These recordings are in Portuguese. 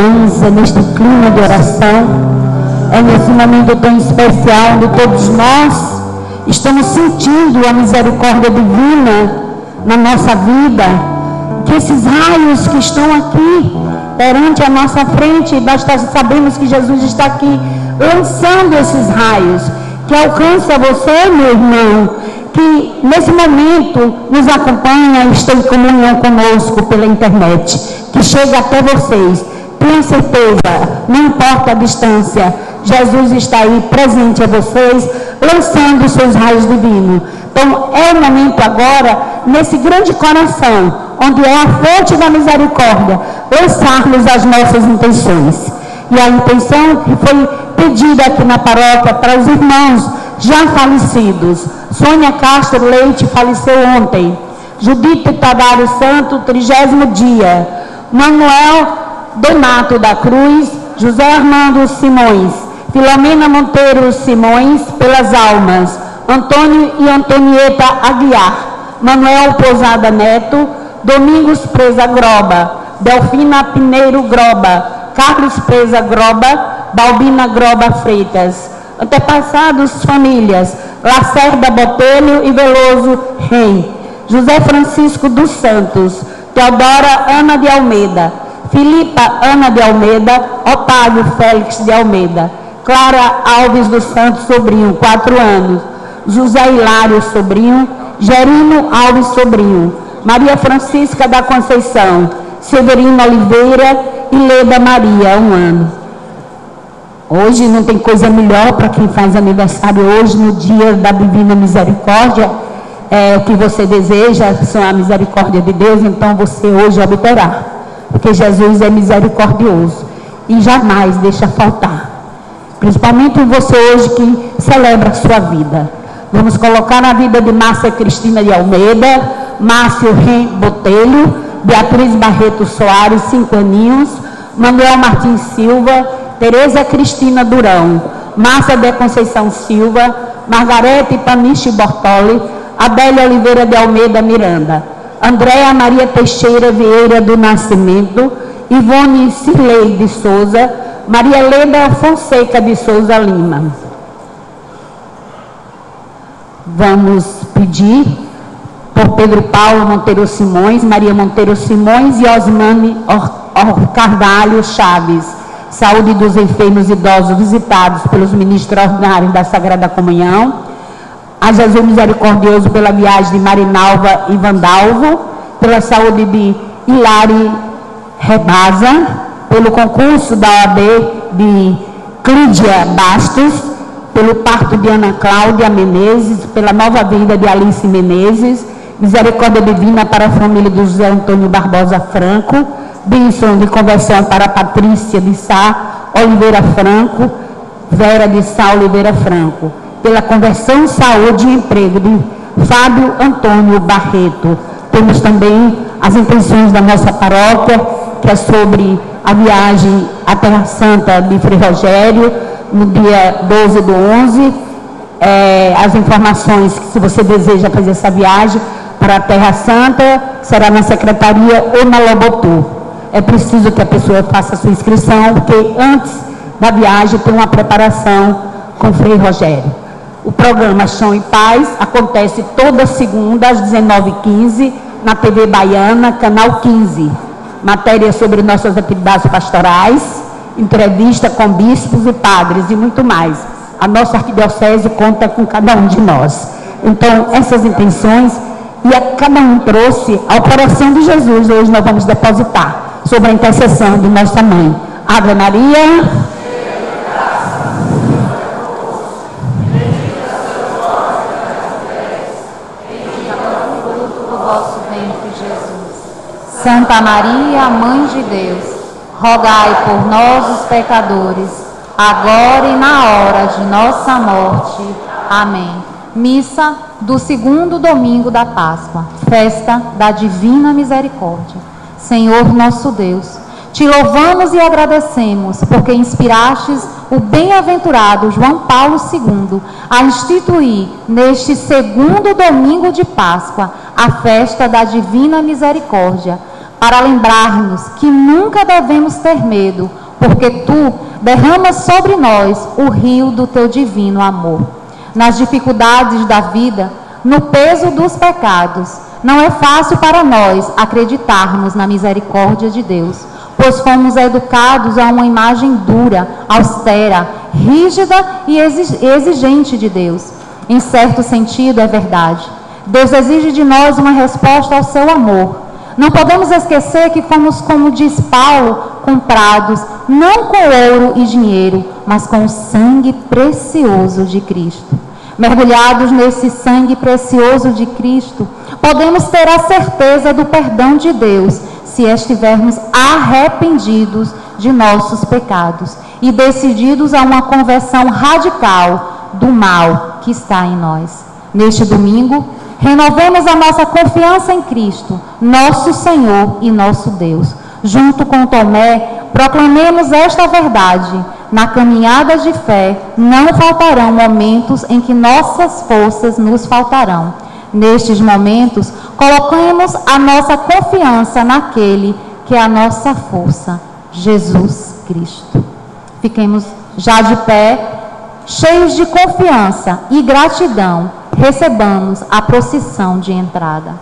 é neste clima de oração, é nesse momento tão especial onde todos nós estamos sentindo a misericórdia divina na nossa vida, que esses raios que estão aqui perante a nossa frente, nós sabemos que Jesus está aqui lançando esses raios, que alcança você, meu irmão, que nesse momento nos acompanha e está em comunhão conosco pela internet, que chega até vocês. Tenha certeza, não importa a distância, Jesus está aí presente a vocês, lançando os seus raios divinos. Então é o momento agora, nesse grande coração, onde é a fonte da misericórdia, lançarmos as nossas intenções. E a intenção que foi pedida aqui na paróquia para os irmãos já falecidos. Sônia Castro Leite faleceu ontem. Judite Tavares Santo, trigésimo dia. Manuel Donato da Cruz, José Armando Simões, Filomena Monteiro Simões, pelas almas. Antônio e Antonieta Aguiar, Manuel Pousada Neto, Domingos Presa Groba, Delfina Pineiro Groba, Carlos Presa Groba, Balbina Groba Freitas. Antepassados, famílias, Lacerda Botelho e Veloso Rei. José Francisco dos Santos, Teodora Ana de Almeida, Filipa Ana de Almeida, Otávio Félix de Almeida, Clara Alves dos Santos Sobrinho, 4 anos, José Hilário Sobrinho, Gerino Alves Sobrinho, Maria Francisca da Conceição, Severino Oliveira e Leda Maria, um ano. Hoje não tem coisa melhor para quem faz aniversário hoje, no dia da Divina Misericórdia. É, o que você deseja são a misericórdia de Deus, então você hoje obterá. Porque Jesus é misericordioso e jamais deixa faltar. Principalmente você hoje que celebra a sua vida. Vamos colocar na vida de Márcia Cristina de Almeida, Márcio Ren Botelho, Beatriz Barreto Soares, cinco aninhos, Manuel Martins Silva, Tereza Cristina Durão, Márcia de Conceição Silva, Margarete Paniche Bortoli, Adélia Oliveira de Almeida Miranda, Andréa Maria Teixeira Vieira do Nascimento, Ivone Cirlei de Souza, Maria Leda Fonseca de Souza Lima. Vamos pedir por Pedro Paulo Monteiro Simões, Maria Monteiro Simões e Osmane Carvalho Chaves. Saúde dos enfermos idosos visitados pelos ministros ordinários da Sagrada Comunhão. A Jesus Misericordioso pela viagem de Marinalva e Vandalvo. Pela saúde de Hilari Rebaza. Pelo concurso da OAB de Clídia Bastos pelo parto de Ana Cláudia Menezes, pela nova vida de Alice Menezes, misericórdia divina para a família do José Antônio Barbosa Franco, bênção de conversão para Patrícia de Sá Oliveira Franco, Vera de Sá Oliveira Franco, pela conversão, saúde e emprego de Fábio Antônio Barreto. Temos também as intenções da nossa paróquia, que é sobre a viagem à Terra Santa de Frei Rogério, no dia 12 do 11, é, as informações se você deseja fazer essa viagem para a Terra Santa, será na secretaria ou na Lobotu. É preciso que a pessoa faça sua inscrição, porque antes da viagem tem uma preparação com o Frei Rogério. O programa Chão e Paz acontece toda segunda às 19h15 na TV Baiana, canal 15. Matéria sobre nossas atividades pastorais, entrevista com bispos e padres e muito mais. A nossa arquidiocese conta com cada um de nós. Então, essas intenções, e a cada um trouxe ao coração de Jesus, hoje nós vamos depositar sobre a intercessão de nossa mãe. Ave Maria. Santa Maria, Mãe de Deus rogai por nós, os pecadores, agora e na hora de nossa morte. Amém. Missa do segundo domingo da Páscoa, festa da Divina Misericórdia. Senhor nosso Deus, te louvamos e agradecemos porque inspirastes o bem-aventurado João Paulo II a instituir neste segundo domingo de Páscoa a festa da Divina Misericórdia para lembrar-nos que nunca devemos ter medo, porque tu derramas sobre nós o rio do teu divino amor. Nas dificuldades da vida, no peso dos pecados, não é fácil para nós acreditarmos na misericórdia de Deus, pois fomos educados a uma imagem dura, austera, rígida e exigente de Deus. Em certo sentido, é verdade. Deus exige de nós uma resposta ao seu amor. Não podemos esquecer que fomos, como diz Paulo, comprados não com ouro e dinheiro, mas com o sangue precioso de Cristo. Mergulhados nesse sangue precioso de Cristo, podemos ter a certeza do perdão de Deus se estivermos arrependidos de nossos pecados e decididos a uma conversão radical do mal que está em nós. Neste domingo, renovemos a nossa confiança em Cristo, nosso Senhor e nosso Deus. Junto com Tomé, proclamemos esta verdade. Na caminhada de fé, não faltarão momentos em que nossas forças nos faltarão Nestes momentos, colocamos a nossa confiança naquele que é a nossa força, Jesus Cristo. Fiquemos já de pé, cheios de confiança e gratidão, recebamos a procissão de entrada.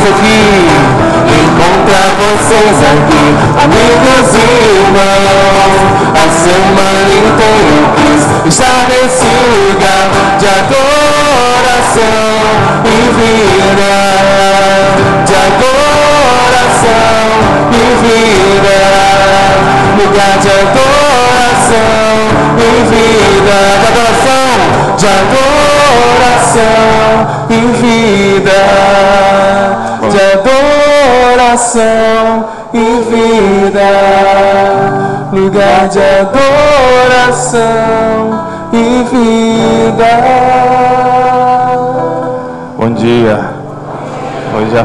aqui, encontrar vocês aqui, amigos e irmãos. A semana inteira eu quis estar nesse lugar de adoração e vida, de adoração e vida, lugar de adoração e vida, de adoração, de adoração e vida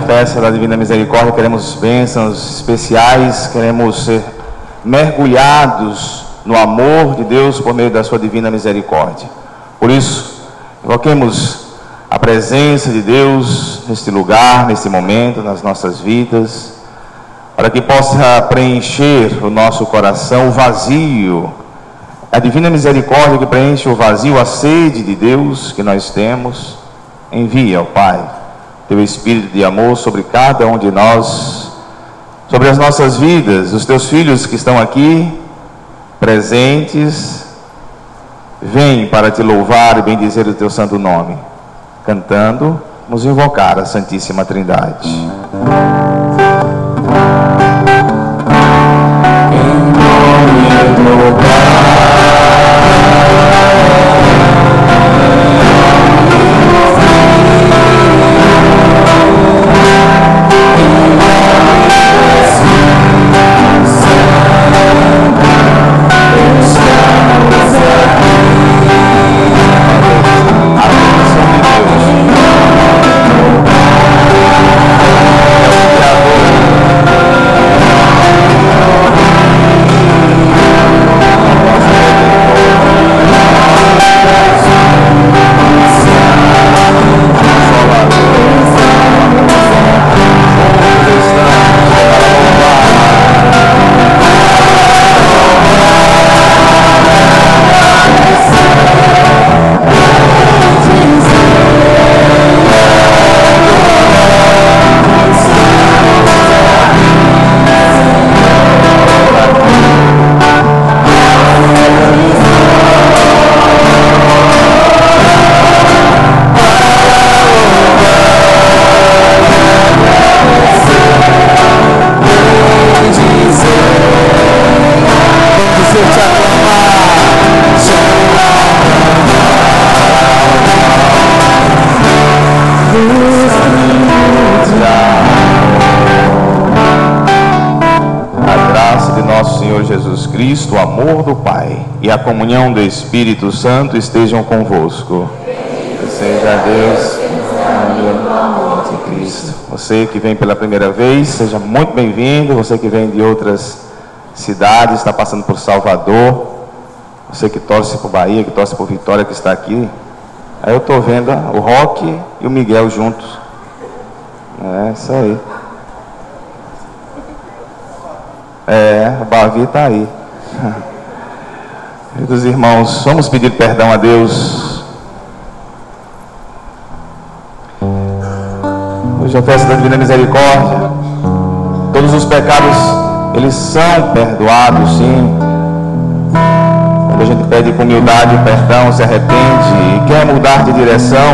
festa da Divina Misericórdia, queremos bênçãos especiais, queremos ser mergulhados no amor de Deus por meio da Sua Divina Misericórdia. Por isso, invoquemos a presença de Deus neste lugar, nesse momento, nas nossas vidas, para que possa preencher o nosso coração o vazio. A Divina Misericórdia que preenche o vazio, a sede de Deus que nós temos, envia, ó Pai teu espírito de amor sobre cada um de nós, sobre as nossas vidas, os teus filhos que estão aqui presentes, vêm para te louvar e bendizer o teu santo nome. Cantando, nos invocar a Santíssima Trindade. E a comunhão do Espírito Santo estejam convosco. Seja Deus de Cristo. Você que vem pela primeira vez, seja muito bem-vindo. Você que vem de outras cidades, está passando por Salvador. Você que torce por Bahia, que torce por Vitória, que está aqui. Aí eu estou vendo o Rock e o Miguel juntos. É isso aí. É, o Bavi está aí. Queridos irmãos, vamos pedir perdão a Deus. Hoje a festa da Divina Misericórdia. Todos os pecados, eles são perdoados, sim. Quando a gente pede com humildade perdão, se arrepende e quer mudar de direção,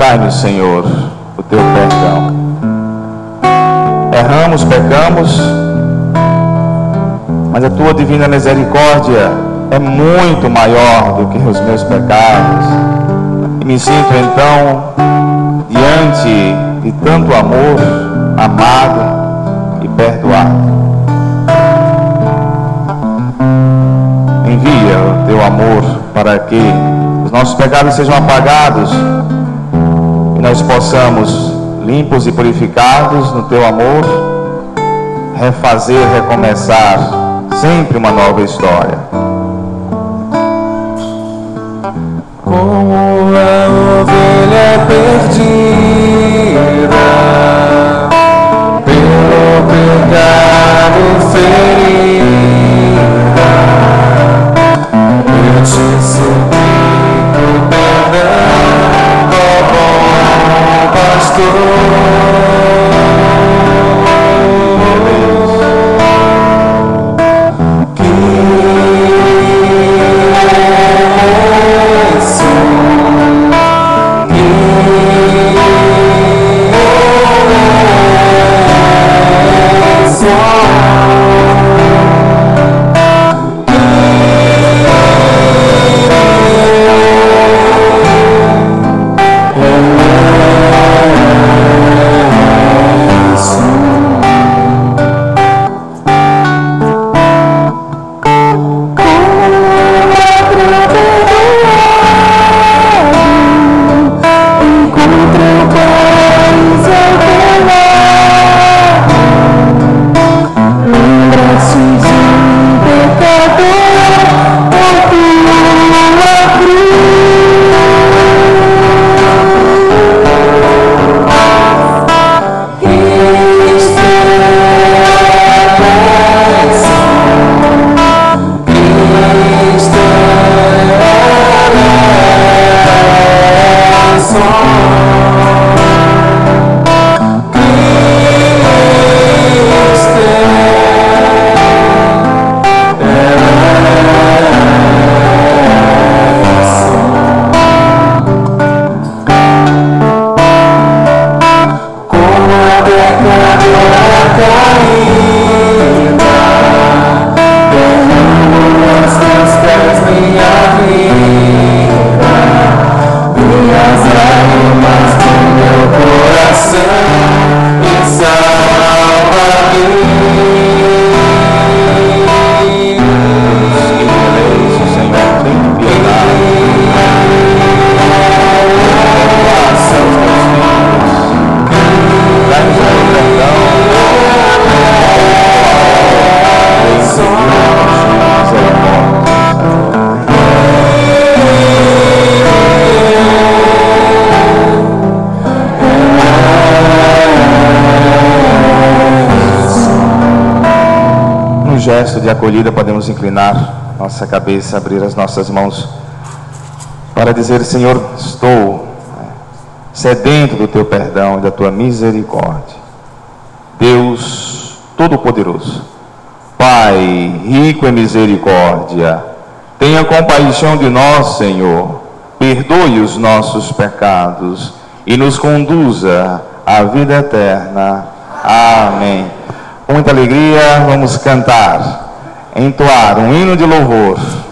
dai-nos, Senhor, o teu perdão. Erramos, pecamos, mas a tua divina misericórdia é muito maior do que os meus pecados. E me sinto então diante de tanto amor, amado e perdoado. Envia o teu amor para que os nossos pecados sejam apagados e nós possamos, limpos e purificados no teu amor, refazer, recomeçar sempre uma nova história. Acolhida, podemos inclinar nossa cabeça, abrir as nossas mãos para dizer: Senhor, estou né, sedento do teu perdão e da tua misericórdia. Deus Todo-Poderoso, Pai rico em misericórdia, tenha compaixão de nós, Senhor, perdoe os nossos pecados e nos conduza à vida eterna. Amém. Com muita alegria, vamos cantar, entoar um hino de louvor.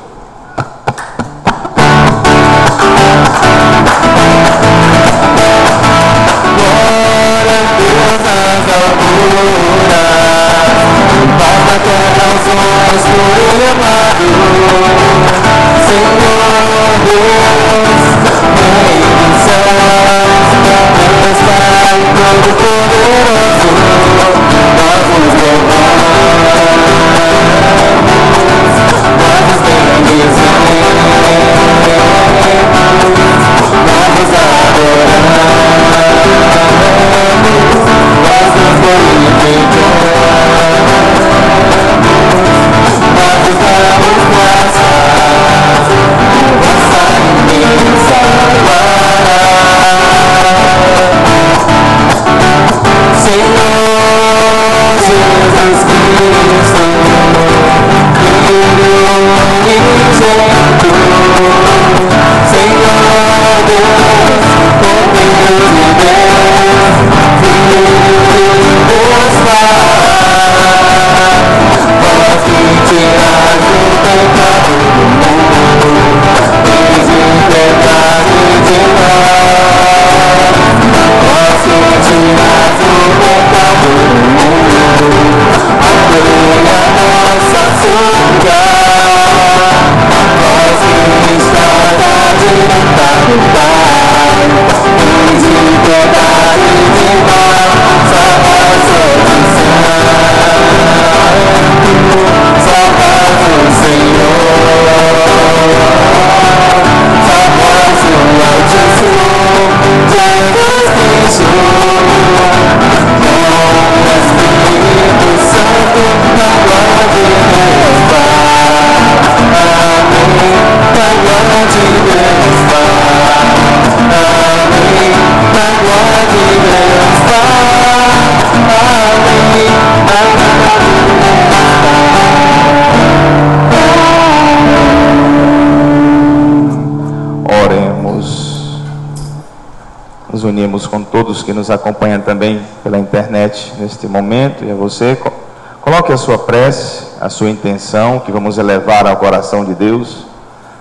Nos acompanham também pela internet neste momento, e a você, co- coloque a sua prece, a sua intenção, que vamos elevar ao coração de Deus,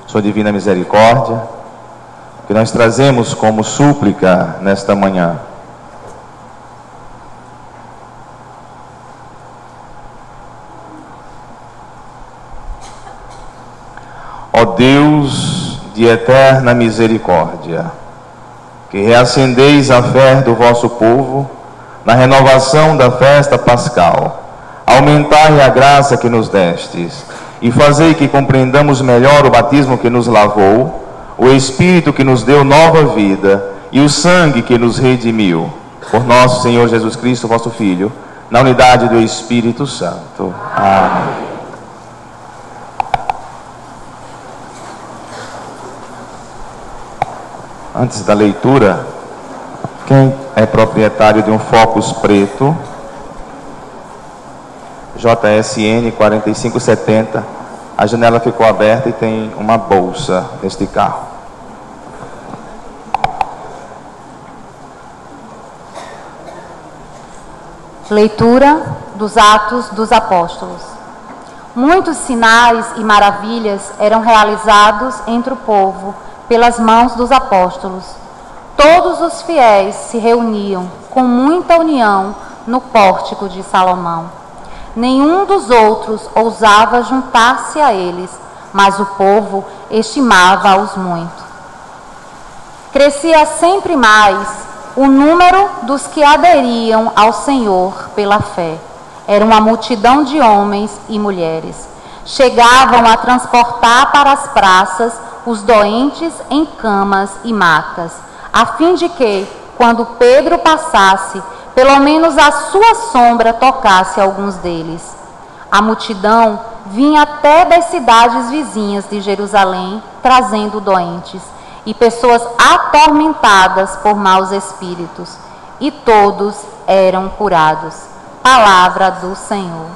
sua divina misericórdia, que nós trazemos como súplica nesta manhã. Ó Deus de eterna misericórdia, que reacendeis a fé do vosso povo na renovação da festa pascal, aumentai a graça que nos destes e fazei que compreendamos melhor o batismo que nos lavou, o Espírito que nos deu nova vida e o sangue que nos redimiu. Por nosso Senhor Jesus Cristo, vosso Filho, na unidade do Espírito Santo. Amém. Antes da leitura, quem é proprietário de um Focus preto, JSN 4570, a janela ficou aberta e tem uma bolsa neste carro. Leitura dos Atos dos Apóstolos. Muitos sinais e maravilhas eram realizados entre o povo pelas mãos dos apóstolos. Todos os fiéis se reuniam com muita união no pórtico de Salomão. Nenhum dos outros ousava juntar-se a eles, mas o povo estimava-os muito. Crescia sempre mais o número dos que aderiam ao Senhor pela fé. Era uma multidão de homens e mulheres. Chegavam a transportar para as praças os doentes em camas e macas, a fim de que, quando Pedro passasse, pelo menos a sua sombra tocasse alguns deles. A multidão vinha até das cidades vizinhas de Jerusalém, trazendo doentes e pessoas atormentadas por maus espíritos, e todos eram curados. Palavra do Senhor.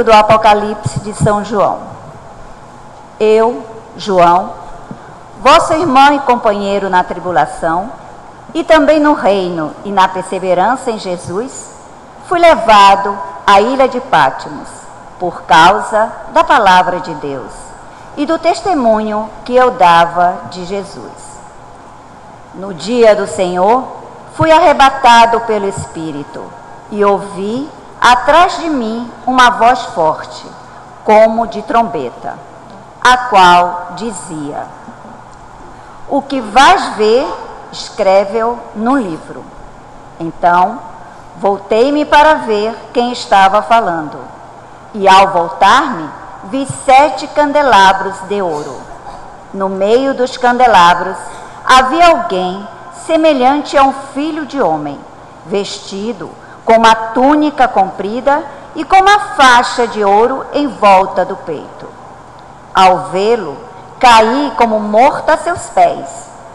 Livro do Apocalipse de São João. Eu, João, vosso irmão e companheiro na tribulação, e também no reino e na perseverança em Jesus, fui levado à ilha de Pátimos, por causa da palavra de Deus e do testemunho que eu dava de Jesus. No dia do Senhor, fui arrebatado pelo Espírito e ouvi atrás de mim uma voz forte, como de trombeta, a qual dizia: O que vais ver, escreve-o no livro. Então, voltei-me para ver quem estava falando, e ao voltar-me, vi sete candelabros de ouro. No meio dos candelabros havia alguém semelhante a um filho de homem, vestido com uma túnica comprida e com uma faixa de ouro em volta do peito. Ao vê-lo, caí como morto a seus pés,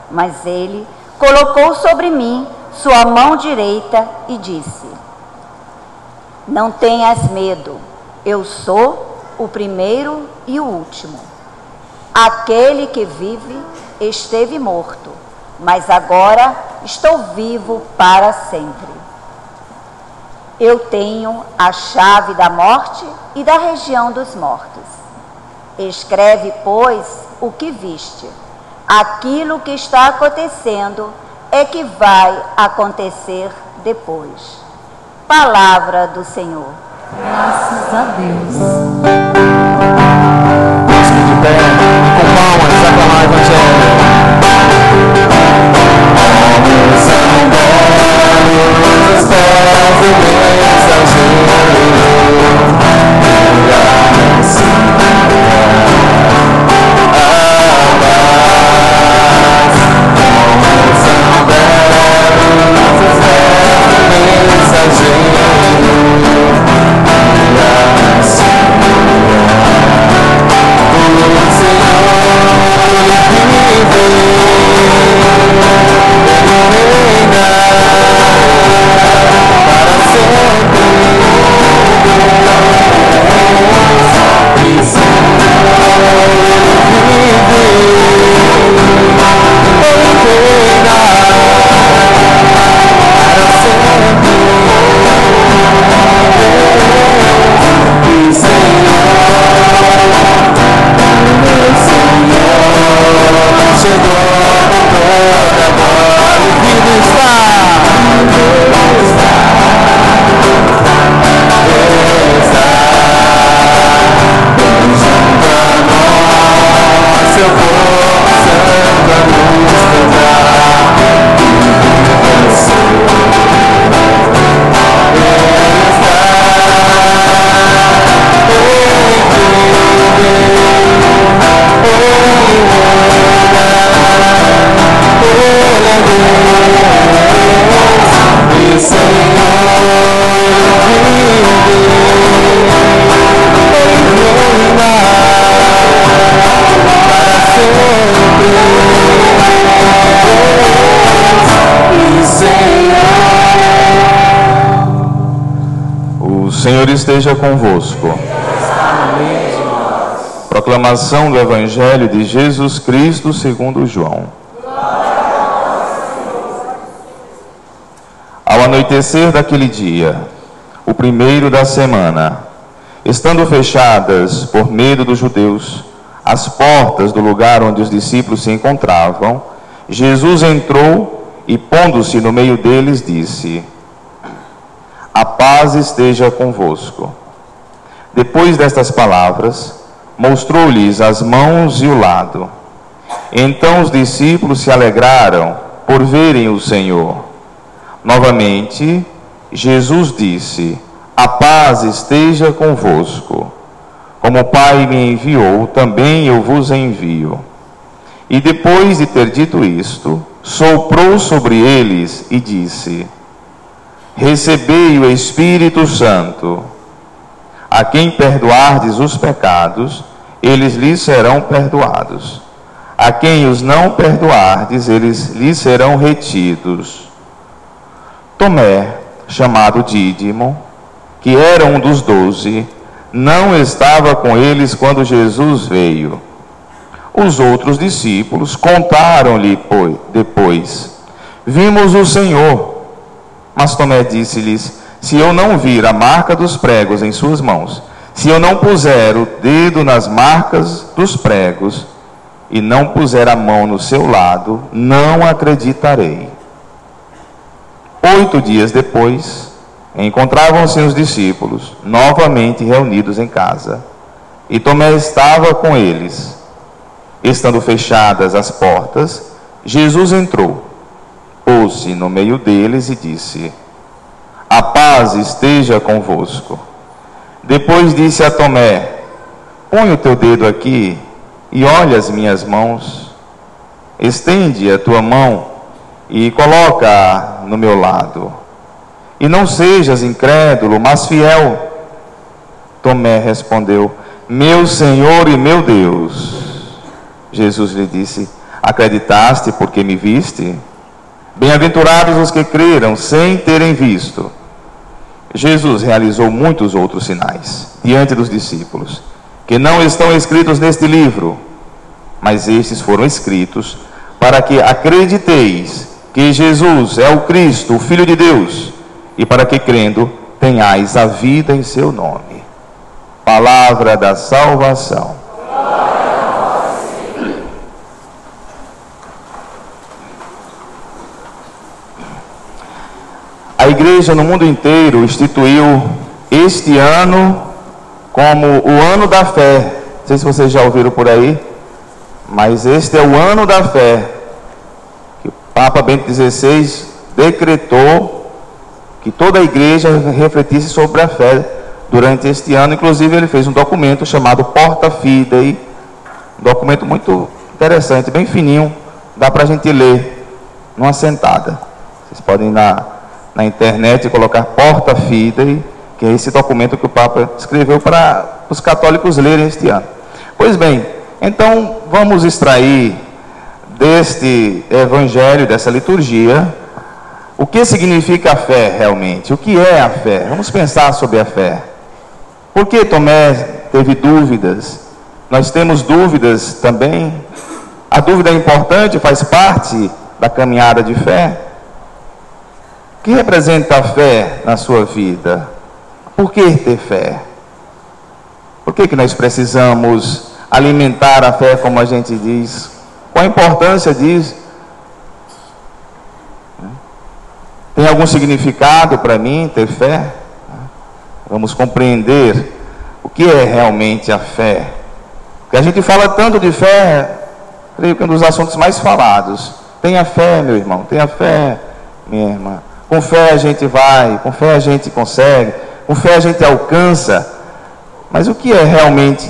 mas ele colocou sobre mim sua mão direita e disse: Não tenhas medo, eu sou o primeiro e o último. Aquele que vive esteve morto, mas agora estou vivo para sempre. Eu tenho a chave da morte e da região dos mortos. Escreve, pois, o que viste. Aquilo que está acontecendo é que vai acontecer depois. Palavra do Senhor. Graças a Deus. Senhor esteja convosco. Proclamação do Evangelho de Jesus Cristo segundo João. Ao anoitecer daquele dia, o primeiro da semana, estando fechadas, por medo dos judeus, as portas do lugar onde os discípulos se encontravam, Jesus entrou e, pondo-se no meio deles, disse: paz esteja convosco. Depois destas palavras, mostrou-lhes as mãos e o lado. Então os discípulos se alegraram por verem o Senhor. Novamente, Jesus disse: A paz esteja convosco. Como o Pai me enviou, também eu vos envio. E depois de ter dito isto, soprou sobre eles e disse: Recebei o Espírito Santo. A quem perdoardes os pecados, eles lhes serão perdoados. A quem os não perdoardes, eles lhes serão retidos. Tomé, chamado Dídimo, que era um dos doze, não estava com eles quando Jesus veio. Os outros discípulos contaram-lhe depois: Vimos o Senhor. Mas Tomé disse-lhes: Se eu não vir a marca dos pregos em suas mãos, se eu não puser o dedo nas marcas dos pregos e não puser a mão no seu lado, não acreditarei. Oito dias depois, encontravam-se os discípulos novamente reunidos em casa. E Tomé estava com eles. Estando fechadas as portas, Jesus entrou pôs-se no meio deles e disse: A paz esteja convosco. Depois disse a Tomé: Põe o teu dedo aqui e olha as minhas mãos. Estende a tua mão e coloca no meu lado. E não sejas incrédulo, mas fiel. Tomé respondeu: Meu Senhor e meu Deus. Jesus lhe disse: Acreditaste porque me viste? Bem-aventurados os que creram sem terem visto. Jesus realizou muitos outros sinais diante dos discípulos, que não estão escritos neste livro, mas estes foram escritos para que acrediteis que Jesus é o Cristo, o Filho de Deus, e para que crendo tenhais a vida em seu nome. Palavra da salvação. Igreja no mundo inteiro instituiu este ano como o ano da fé. Não sei se vocês já ouviram por aí, mas este é o ano da fé. Que o Papa Bento XVI decretou que toda a igreja refletisse sobre a fé durante este ano. Inclusive, ele fez um documento chamado Porta Fidei, um documento muito interessante, bem fininho, dá para a gente ler numa sentada. Vocês podem ir na na internet e colocar Porta Fidei, que é esse documento que o Papa escreveu para os católicos lerem este ano. Pois bem, então vamos extrair deste evangelho, dessa liturgia, o que significa a fé realmente? O que é a fé? Vamos pensar sobre a fé. Por que Tomé teve dúvidas? Nós temos dúvidas também. A dúvida é importante, faz parte da caminhada de fé que representa a fé na sua vida? Por que ter fé? Por que, que nós precisamos alimentar a fé, como a gente diz? Qual a importância disso? Tem algum significado para mim ter fé? Vamos compreender o que é realmente a fé. Porque a gente fala tanto de fé, creio que é um dos assuntos mais falados. Tenha fé, meu irmão, tenha fé, minha irmã. Com fé a gente vai, com fé a gente consegue, com fé a gente alcança. Mas o que é realmente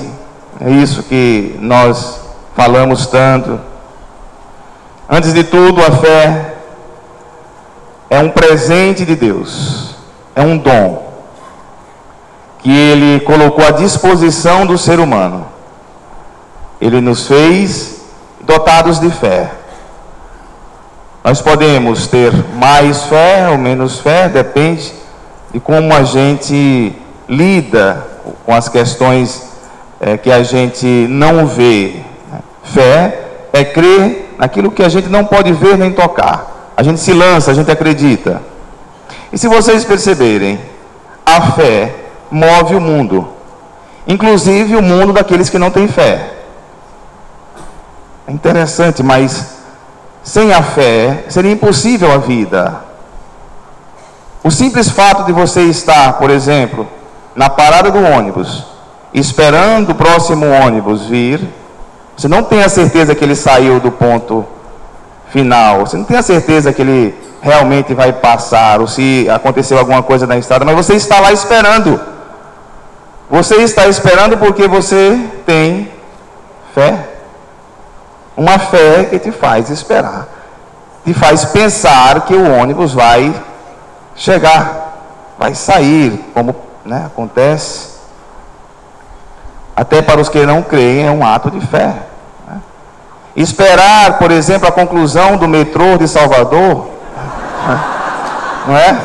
é isso que nós falamos tanto? Antes de tudo, a fé é um presente de Deus, é um dom que Ele colocou à disposição do ser humano. Ele nos fez dotados de fé. Nós podemos ter mais fé ou menos fé, depende de como a gente lida com as questões é, que a gente não vê. Fé é crer naquilo que a gente não pode ver nem tocar. A gente se lança, a gente acredita. E se vocês perceberem, a fé move o mundo, inclusive o mundo daqueles que não têm fé. É interessante, mas sem a fé, seria impossível a vida. O simples fato de você estar, por exemplo, na parada do ônibus, esperando o próximo ônibus vir, você não tem a certeza que ele saiu do ponto final, você não tem a certeza que ele realmente vai passar, ou se aconteceu alguma coisa na estrada, mas você está lá esperando. Você está esperando porque você tem fé. Uma fé que te faz esperar, te faz pensar que o ônibus vai chegar, vai sair, como né, acontece. Até para os que não creem é um ato de fé. Né? Esperar, por exemplo, a conclusão do metrô de Salvador, não é?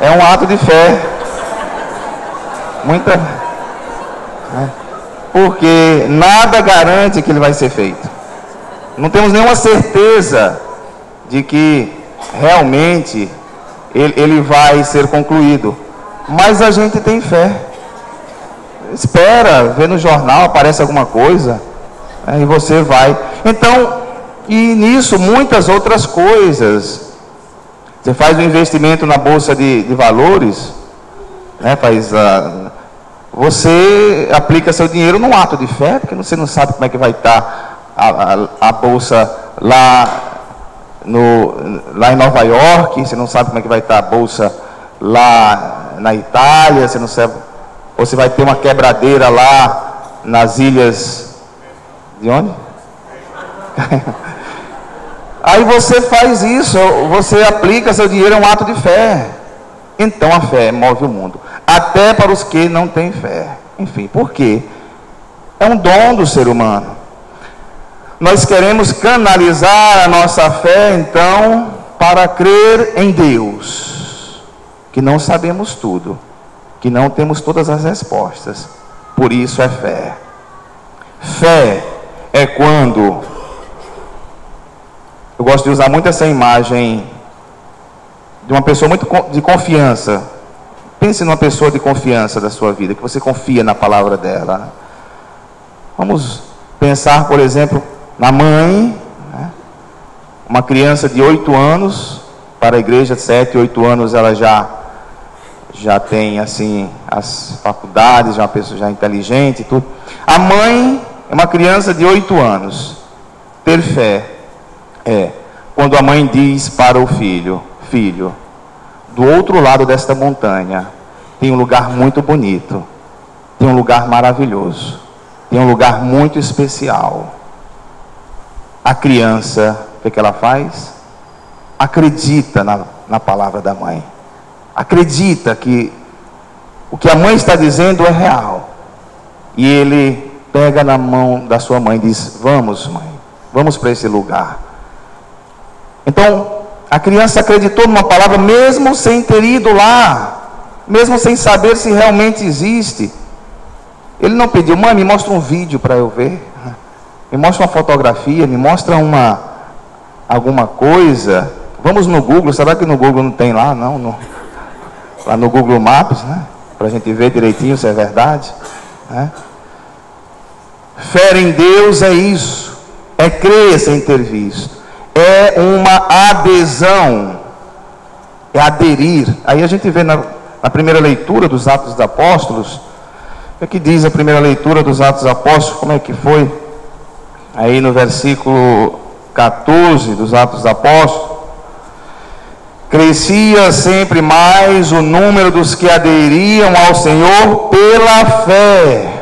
É um ato de fé. Muita. Né? Porque nada garante que ele vai ser feito. Não temos nenhuma certeza de que realmente ele, ele vai ser concluído. Mas a gente tem fé. Espera, vê no jornal, aparece alguma coisa, e você vai. Então, e nisso muitas outras coisas. Você faz um investimento na bolsa de, de valores, né, faz a, você aplica seu dinheiro num ato de fé, porque você não sabe como é que vai estar a, a, a bolsa lá, no, lá em Nova York, você não sabe como é que vai estar a bolsa lá na Itália, você não sabe, ou você vai ter uma quebradeira lá nas ilhas de onde? Aí você faz isso, você aplica seu dinheiro, é um ato de fé. Então a fé move o mundo até para os que não têm fé. Enfim, por quê? É um dom do ser humano. Nós queremos canalizar a nossa fé, então, para crer em Deus, que não sabemos tudo, que não temos todas as respostas. Por isso é fé. Fé é quando. Eu gosto de usar muito essa imagem de uma pessoa muito de confiança Pense numa pessoa de confiança da sua vida, que você confia na palavra dela. Vamos pensar, por exemplo, na mãe, né? uma criança de 8 anos, para a igreja de 7, 8 anos ela já já tem assim as faculdades, já é uma pessoa já inteligente e tudo. A mãe é uma criança de 8 anos. Ter fé é quando a mãe diz para o filho: Filho, do outro lado desta montanha tem um lugar muito bonito, tem um lugar maravilhoso, tem um lugar muito especial. A criança, o que, é que ela faz? Acredita na, na palavra da mãe, acredita que o que a mãe está dizendo é real, e ele pega na mão da sua mãe e diz: Vamos, mãe, vamos para esse lugar. Então, a criança acreditou numa palavra mesmo sem ter ido lá, mesmo sem saber se realmente existe. Ele não pediu, mãe, me mostra um vídeo para eu ver, me mostra uma fotografia, me mostra uma alguma coisa. Vamos no Google, será que no Google não tem lá? Não, no, lá no Google Maps, né? Para a gente ver direitinho se é verdade. Né? Fé em Deus é isso, é crer sem ter visto é uma adesão, é aderir. Aí a gente vê na, na primeira leitura dos Atos dos Apóstolos, o que diz a primeira leitura dos Atos dos Apóstolos, como é que foi? Aí no versículo 14 dos Atos dos Apóstolos, crescia sempre mais o número dos que aderiam ao Senhor pela fé.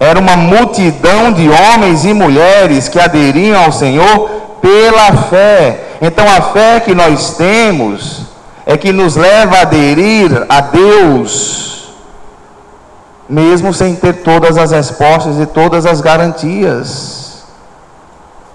Era uma multidão de homens e mulheres que aderiam ao Senhor pela fé. Então a fé que nós temos é que nos leva a aderir a Deus, mesmo sem ter todas as respostas e todas as garantias.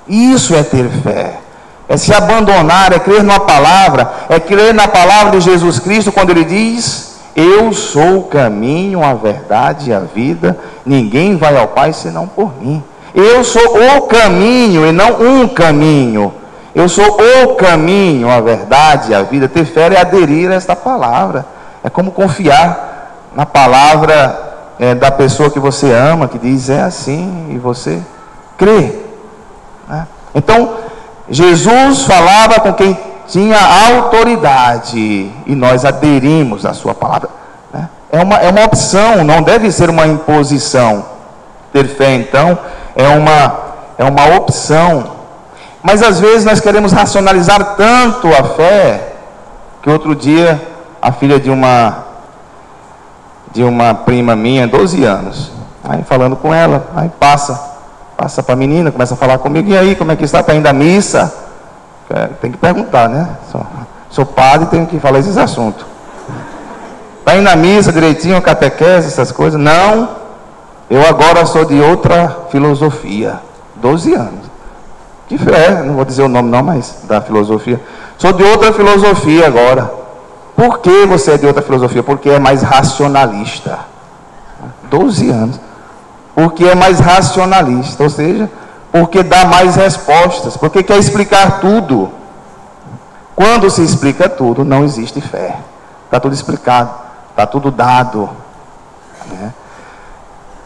Isso é ter fé. É se abandonar, é crer na palavra, é crer na palavra de Jesus Cristo quando ele diz: Eu sou o caminho, a verdade e a vida, ninguém vai ao Pai senão por mim. Eu sou o caminho e não um caminho. Eu sou o caminho, a verdade, a vida. Ter fé é aderir a esta palavra. É como confiar na palavra é, da pessoa que você ama, que diz é assim, e você crê. Né? Então, Jesus falava com quem tinha autoridade e nós aderimos à sua palavra. né? É uma, é uma opção, não deve ser uma imposição. Ter fé, então, é uma, é uma opção. Mas às vezes nós queremos racionalizar tanto a fé que outro dia a filha de uma de uma prima minha, 12 anos, aí falando com ela, aí passa passa para a menina, começa a falar comigo, e aí, como é que está? Está indo à missa? É, tem que perguntar, né? Sou, sou padre tenho que falar esses assuntos. Está indo à missa direitinho, catequese, essas coisas? Não, eu agora sou de outra filosofia. 12 anos. Que fé, não vou dizer o nome não, mas da filosofia. Sou de outra filosofia agora. Por que você é de outra filosofia? Porque é mais racionalista. 12 anos porque é mais racionalista, ou seja, porque dá mais respostas, porque quer explicar tudo. Quando se explica tudo, não existe fé. Está tudo explicado, está tudo dado. Né?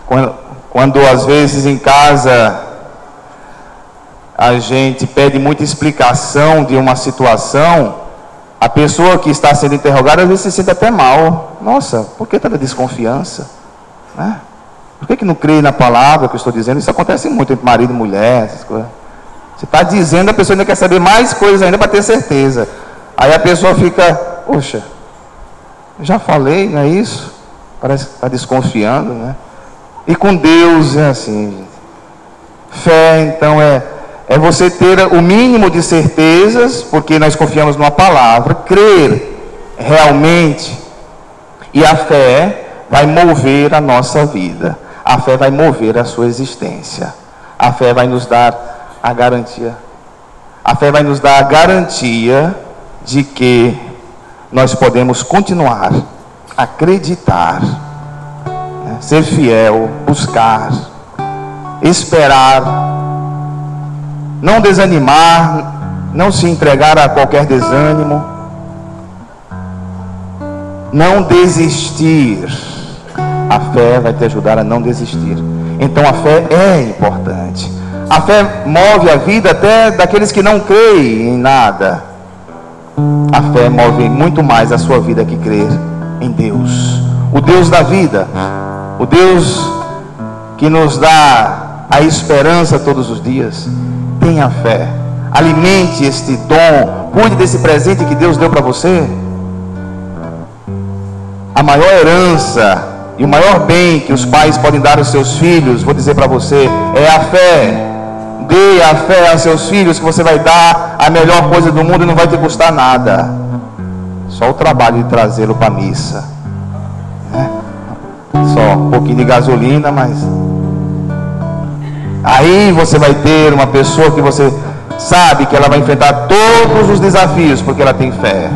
Quando, quando às vezes em casa a gente pede muita explicação de uma situação, a pessoa que está sendo interrogada às vezes se sente até mal. Nossa, por que tanta desconfiança? Né? Por que, que não crê na palavra que eu estou dizendo? Isso acontece muito entre marido e mulher, essas coisas. Você está dizendo, a pessoa ainda quer saber mais coisas ainda para ter certeza. Aí a pessoa fica, poxa, já falei, não é isso? Parece que está desconfiando, né? E com Deus é assim. Fé, então, é, é você ter o mínimo de certezas, porque nós confiamos numa palavra, crer realmente. E a fé vai mover a nossa vida. A fé vai mover a sua existência. A fé vai nos dar a garantia. A fé vai nos dar a garantia de que nós podemos continuar, acreditar, né? Ser fiel, buscar, esperar, não desanimar, não se entregar a qualquer desânimo, não desistir a fé vai te ajudar a não desistir. Então a fé é importante. A fé move a vida até daqueles que não creem em nada. A fé move muito mais a sua vida que crer em Deus, o Deus da vida, o Deus que nos dá a esperança todos os dias. Tenha fé, alimente este dom, cuide desse presente que Deus deu para você. A maior herança e o maior bem que os pais podem dar aos seus filhos, vou dizer para você, é a fé. Dê a fé aos seus filhos que você vai dar a melhor coisa do mundo e não vai te custar nada. Só o trabalho de trazê-lo para a missa. Um pouquinho de gasolina, mas. Aí você vai ter uma pessoa que você sabe que ela vai enfrentar todos os desafios, porque ela tem fé,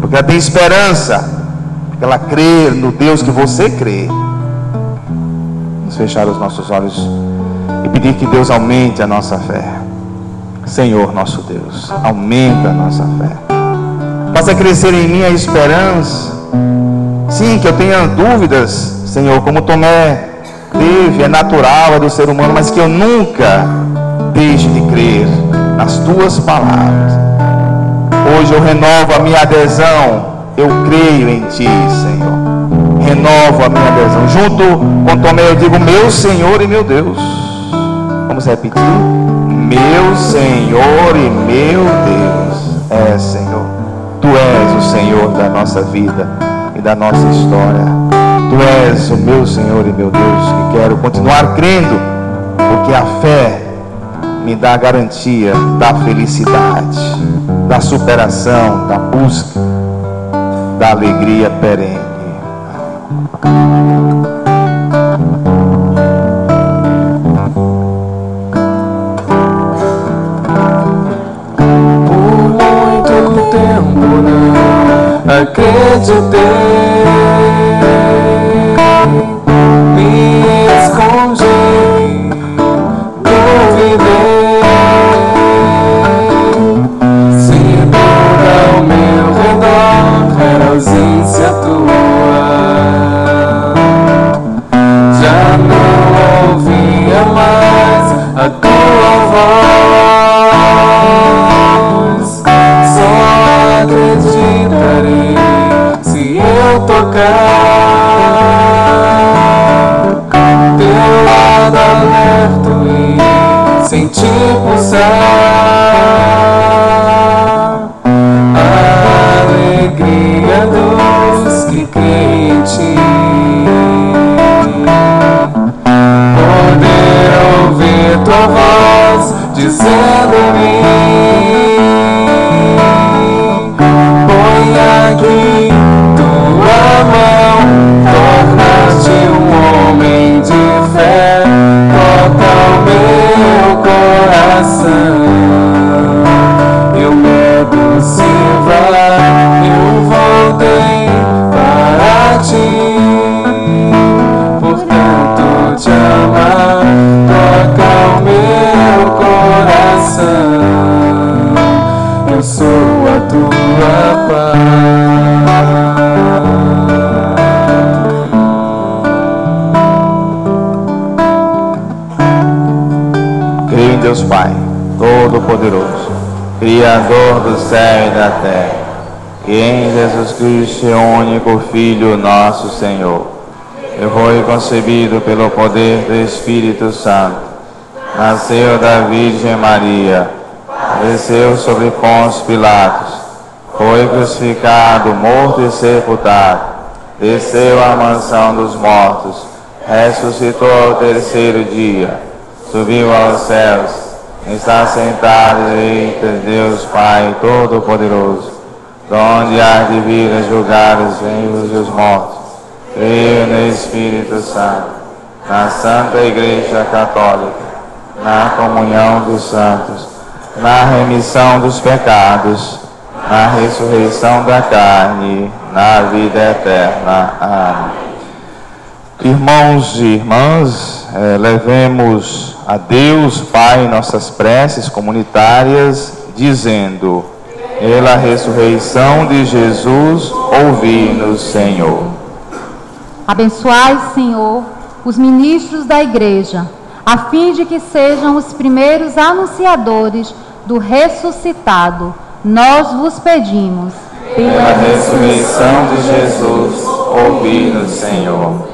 porque ela tem esperança ela crer no Deus que você crê. Vamos fechar os nossos olhos e pedir que Deus aumente a nossa fé. Senhor nosso Deus, aumenta a nossa fé. Faça crescer em mim a esperança. Sim, que eu tenha dúvidas, Senhor, como Tomé teve, é natural, é do ser humano, mas que eu nunca deixe de crer nas tuas palavras. Hoje eu renovo a minha adesão eu creio em Ti, Senhor. Renovo a minha adesão. Junto com Tomé, eu digo: Meu Senhor e meu Deus. Vamos repetir? Meu Senhor e meu Deus. É, Senhor. Tu és o Senhor da nossa vida e da nossa história. Tu és o meu Senhor e meu Deus. E quero continuar crendo, porque a fé me dá a garantia da felicidade, da superação, da busca da alegria perene. Por muito tempo não acreditei. Criador do céu e da terra, e em Jesus Cristo, seu único Filho, nosso Senhor, que foi concebido pelo poder do Espírito Santo, nasceu da Virgem Maria, desceu sobre Pôncio Pilatos, foi crucificado, morto e sepultado, desceu à mansão dos mortos, ressuscitou ao terceiro dia, subiu aos céus, está sentado à de Deus Pai Todo-Poderoso, donde há de vir a julgar os vivos e os mortos. Creio no Espírito Santo, na Santa Igreja Católica, na comunhão dos santos, na remissão dos pecados, na ressurreição da carne, na vida eterna. Amém. Irmãos e irmãs, eh, levemos a Deus Pai nossas preces comunitárias, dizendo: Pela ressurreição de Jesus, ouvi-nos, Senhor. Abençoai, Senhor, os ministros da Igreja, a fim de que sejam os primeiros anunciadores do ressuscitado. Nós vos pedimos. Pela ressurreição de Jesus, ouvi-nos, Senhor.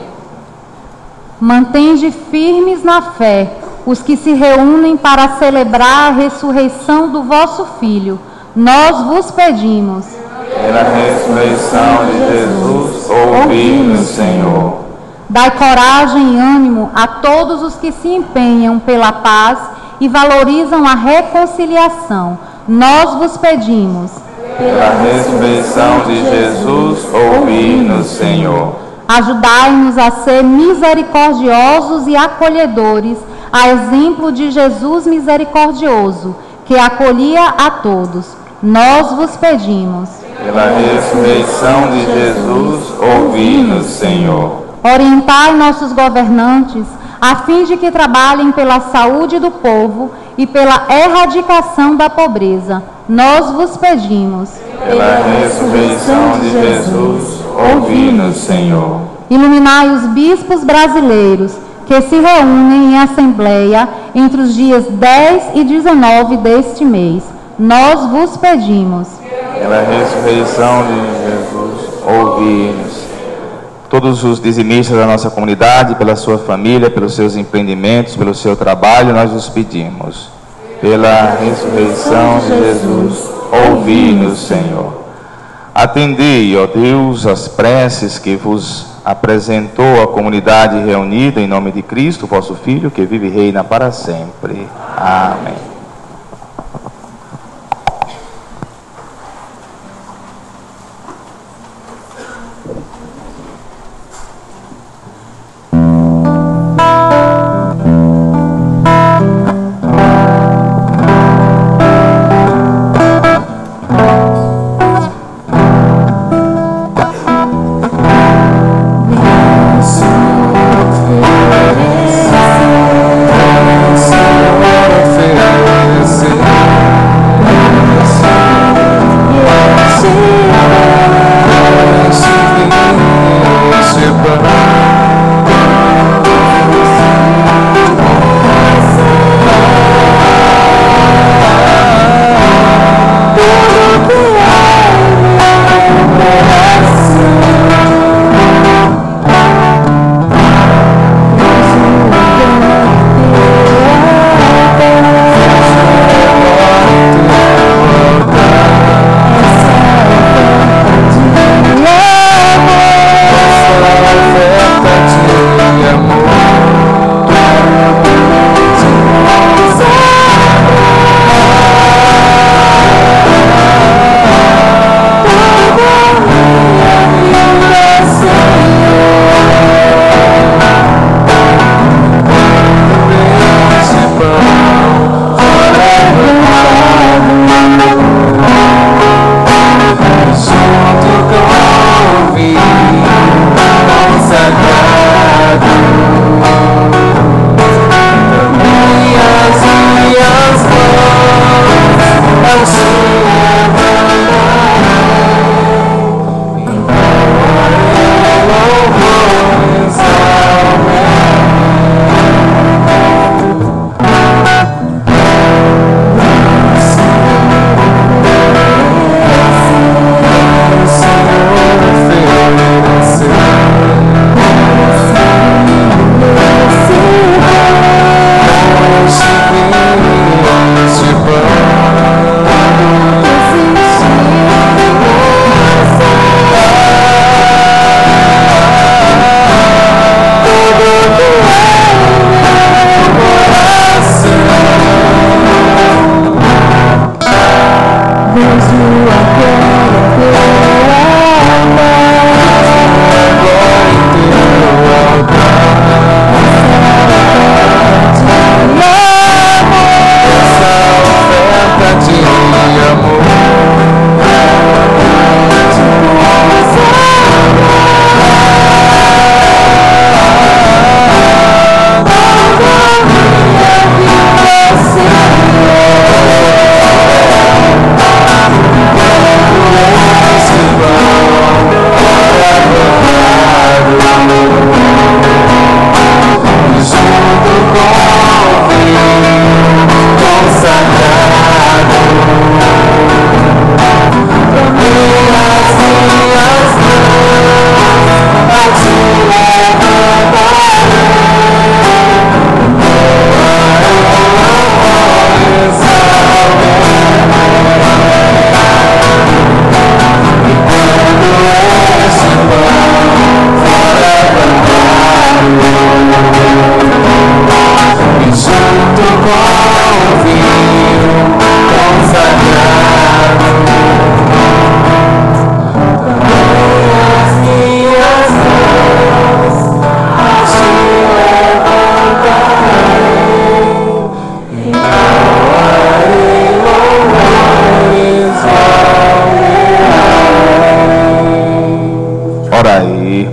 Mantende firmes na fé os que se reúnem para celebrar a ressurreição do vosso Filho. Nós vos pedimos. Pela ressurreição de Jesus, ouvi-nos, Senhor. Dai coragem e ânimo a todos os que se empenham pela paz e valorizam a reconciliação. Nós vos pedimos. Pela ressurreição de Jesus, ouvi-nos, Senhor. Ajudai-nos a ser misericordiosos e acolhedores, a exemplo de Jesus misericordioso, que acolhia a todos. Nós vos pedimos. Pela ressurreição de Jesus, ouvi-nos, Senhor. Orientai nossos governantes, a fim de que trabalhem pela saúde do povo e pela erradicação da pobreza. Nós vos pedimos. Pela ressurreição de Jesus, ouvi-nos, Senhor. Iluminai os bispos brasileiros que se reúnem em assembleia entre os dias 10 e 19 deste mês. Nós vos pedimos. Pela ressurreição de Jesus, ouvi-nos. Todos os dizimistas da nossa comunidade, pela sua família, pelos seus empreendimentos, pelo seu trabalho, nós os pedimos. Pela ressurreição de Jesus, ouvi-nos, Senhor. Atendei, ó Deus, as preces que vos apresentou a comunidade reunida em nome de Cristo, vosso Filho, que vive e reina para sempre. Amém.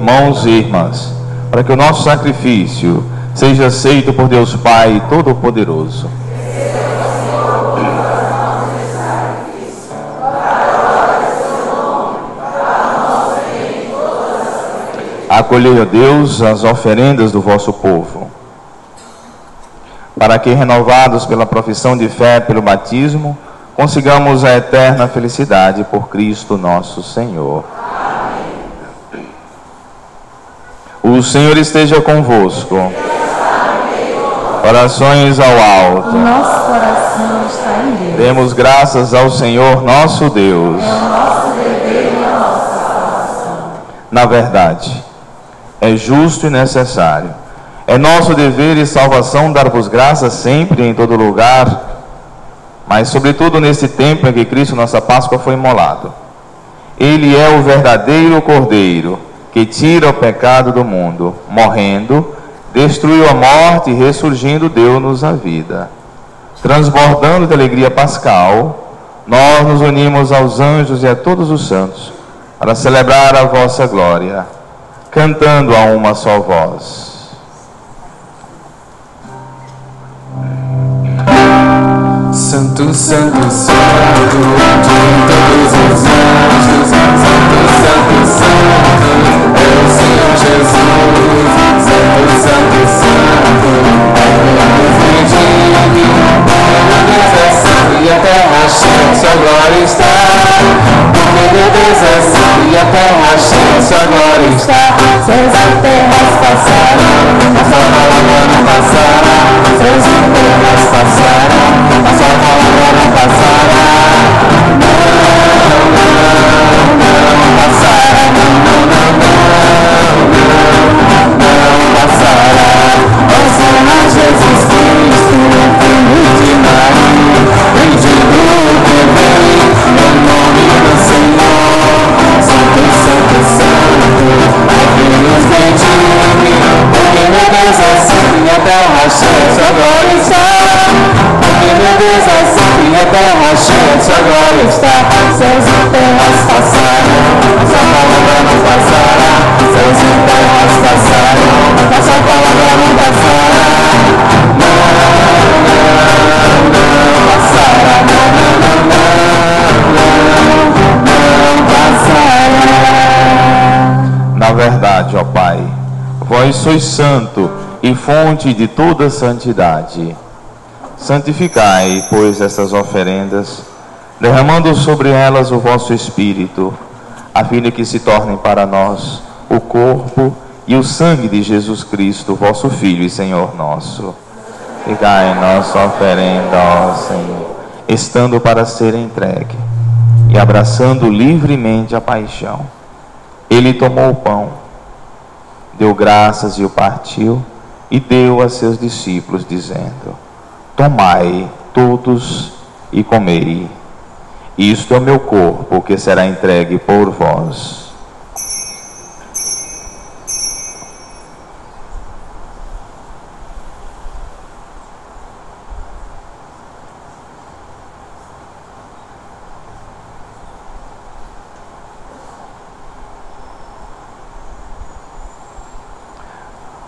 Irmãos e irmãs, para que o nosso sacrifício seja aceito por Deus Pai Todo-Poderoso. Acolhei, ó Deus, as oferendas do vosso povo, para que, renovados pela profissão de fé pelo batismo, consigamos a eterna felicidade por Cristo nosso Senhor. O Senhor esteja convosco. Orações ao alto. Nosso coração está em Deus. Demos graças ao Senhor nosso Deus. É o nosso dever e a nossa salvação. Na verdade, é justo e necessário. É nosso dever e salvação dar-vos graças sempre e em todo lugar, mas sobretudo nesse tempo em que Cristo, nossa Páscoa, foi imolado. Ele é o verdadeiro Cordeiro que tira o pecado do mundo, morrendo, destruiu a morte e ressurgindo deu-nos a vida. Transbordando de alegria pascal, nós nos unimos aos anjos e a todos os santos para celebrar a vossa glória, cantando a uma só voz. Santo, santo, santo, de todos os passarão, A sua palavra não passará, a sua palavra não passará. Glória está. Seus terras passarão, Ó Pai, vós sois santo e fonte de toda santidade. Santificai, pois, essas oferendas, derramando sobre elas o vosso Espírito, a fim de que se tornem para nós o corpo e o sangue de Jesus Cristo, vosso Filho e Senhor nosso. Ficai nossa oferenda, ó Senhor, estando para ser entregue e abraçando livremente a paixão. Ele tomou o pão, deu graças e o partiu, e deu a seus discípulos, dizendo: Tomai todos e comei. Isto é o meu corpo que será entregue por vós.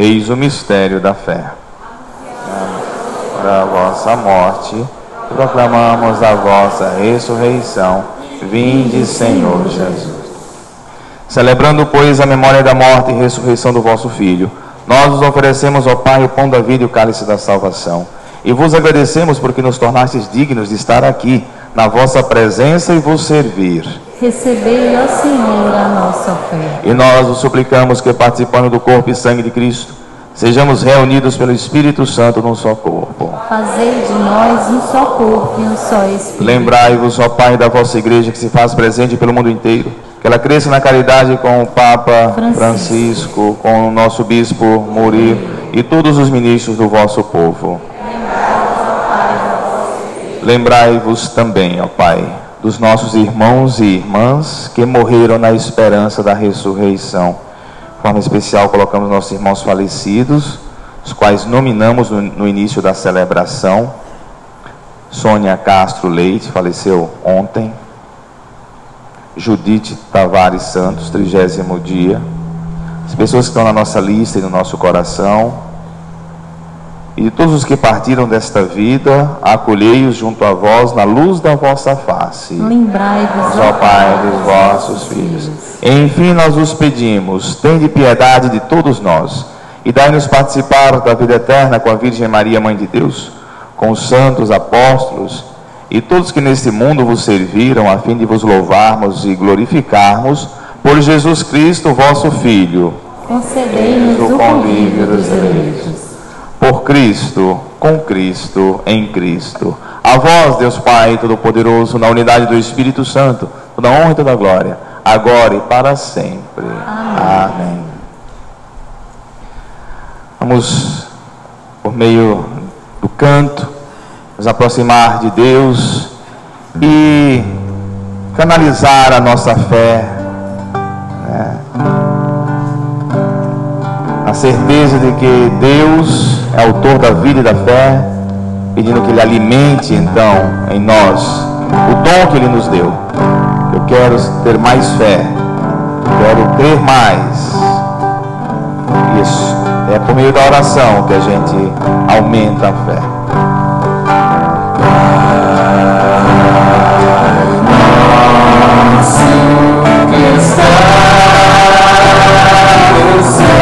Eis o mistério da fé. Da vossa morte, proclamamos a vossa ressurreição. Vinde, Senhor Jesus. Celebrando, pois, a memória da morte e ressurreição do vosso Filho, nós vos oferecemos, ó Pai, o pão da vida e o cálice da salvação. E vos agradecemos porque nos tornastes dignos de estar aqui, na vossa presença e vos servir. Recebei, ó Senhor, a nossa oferta. E nós os suplicamos que, participando do corpo e sangue de Cristo, sejamos reunidos pelo Espírito Santo num só corpo. Fazei de nós um só corpo e um só Espírito. Lembrai-vos, ó Pai, da vossa igreja que se faz presente pelo mundo inteiro. Que ela cresça na caridade com o Papa Francisco. Francisco, com o nosso Bispo Muri e todos os ministros do vosso povo. Lembrai-vos também, ó Pai, dos nossos irmãos e irmãs que morreram na esperança da ressurreição. De forma especial, colocamos nossos irmãos falecidos, os quais nominamos no, no início da celebração. Sônia Castro Leite faleceu ontem. Judite Tavares Santos, trigésimo dia. As pessoas que estão na nossa lista e no nosso coração. E de todos os que partiram desta vida, acolhei-os junto a vós na luz da vossa face. Lembrai-vos, Ó Pai dos vossos filhos. Enfim, nós vos pedimos, tende piedade de todos nós e dai-nos participar da vida eterna com a Virgem Maria, Mãe de Deus, com os santos apóstolos e todos que neste mundo vos serviram, a fim de vos louvarmos e glorificarmos por Jesus Cristo, vosso Filho. Concedei-nos o convívio dos eleitos. Por Cristo, com Cristo, em Cristo. A vós, Deus Pai Todo-Poderoso, na unidade do Espírito Santo, toda honra e toda glória, agora e para sempre. Amém. Vamos, por meio do canto, nos aproximar de Deus e canalizar a nossa fé. né? A certeza de que Deus é autor da vida e da fé, pedindo que Ele alimente então em nós o dom que Ele nos deu. Eu quero ter mais fé, quero crer mais. Isso é por meio da oração que a gente aumenta a fé. que está no céu,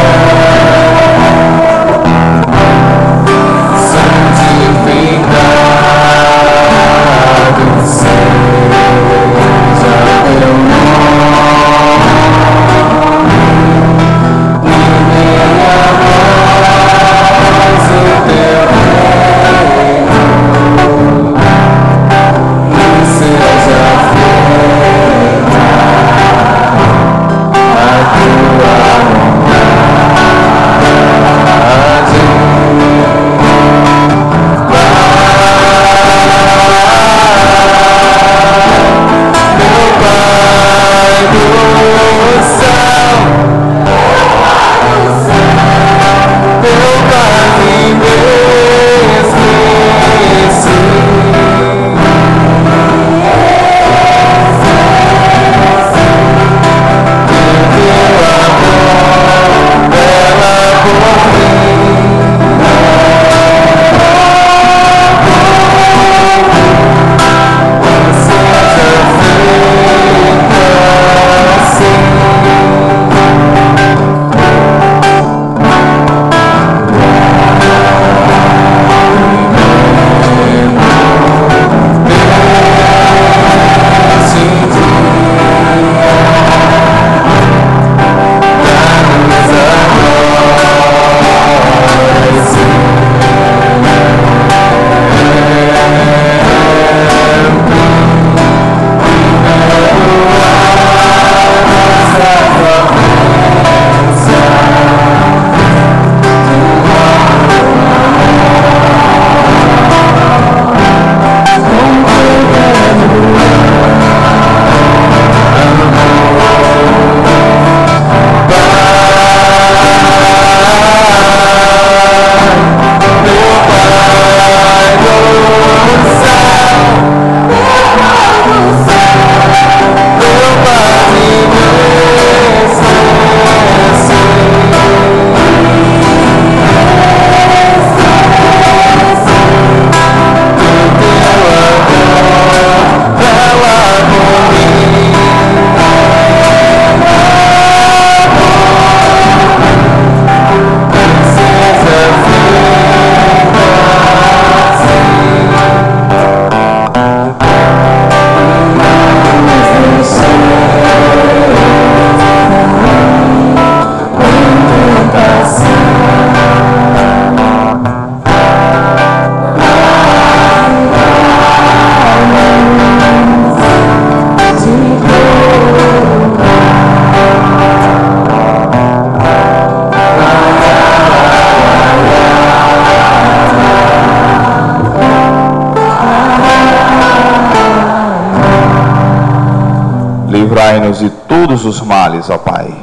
males, ó Pai.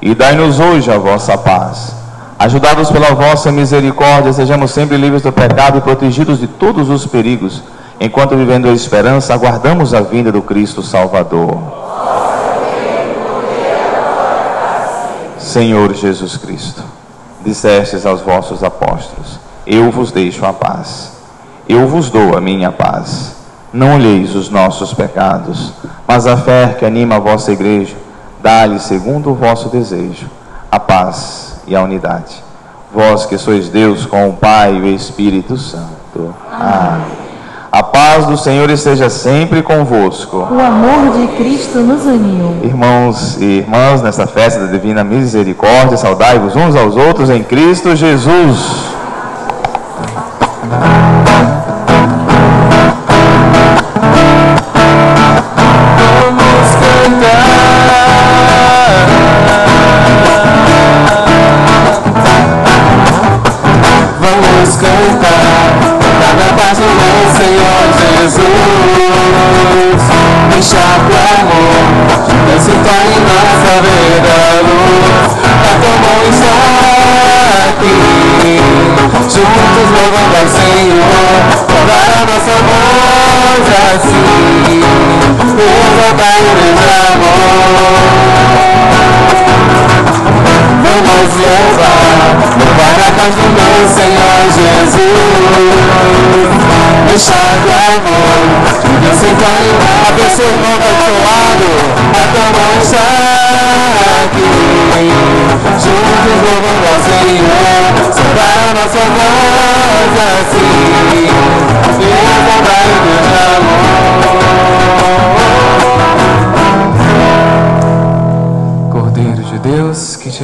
E dai-nos hoje a vossa paz. Ajudados pela vossa misericórdia, sejamos sempre livres do pecado e protegidos de todos os perigos, enquanto vivendo a esperança, aguardamos a vinda do Cristo Salvador. Senhor Jesus Cristo, dissestes aos vossos apóstolos: Eu vos deixo a paz, eu vos dou a minha paz. Não olheis os nossos pecados, mas a fé que anima a vossa igreja, dá-lhe, segundo o vosso desejo, a paz e a unidade. Vós que sois Deus com o Pai e o Espírito Santo. Amém. A paz do Senhor esteja sempre convosco. O amor de Cristo nos uniu. Irmãos e irmãs, nesta festa da Divina Misericórdia, saudai-vos uns aos outros em Cristo Jesus. Vamos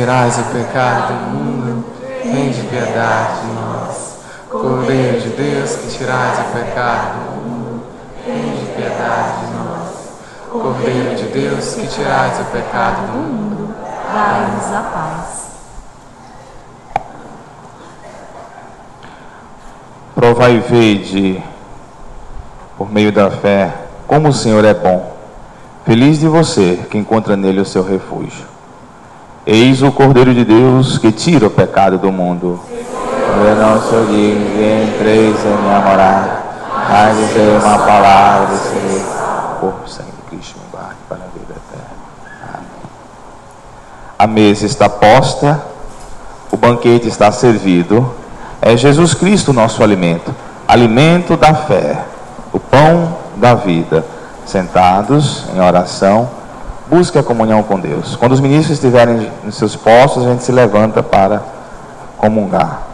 tirais o pecado do mundo, tem de piedade de nós. Cordeiro de Deus, que tirais o pecado do mundo, tem de piedade de nós. Cordeiro de Deus, que tirais o pecado do mundo, Dai-nos a paz. Provai e vede, por meio da fé, como o Senhor é bom. Feliz de você que encontra nele o seu refúgio. Eis o Cordeiro de Deus que tira o pecado do mundo. Eu não sou digno de entreis em minha morada, mas uma palavra Senhor. Corpo, sangue Cristo, me embarque para a vida eterna. Amém. A mesa está posta, o banquete está servido. É Jesus Cristo nosso alimento, alimento da fé, o pão da vida. Sentados em oração, busque a comunhão com Deus. Quando os ministros estiverem nos seus postos, a gente se levanta para comungar.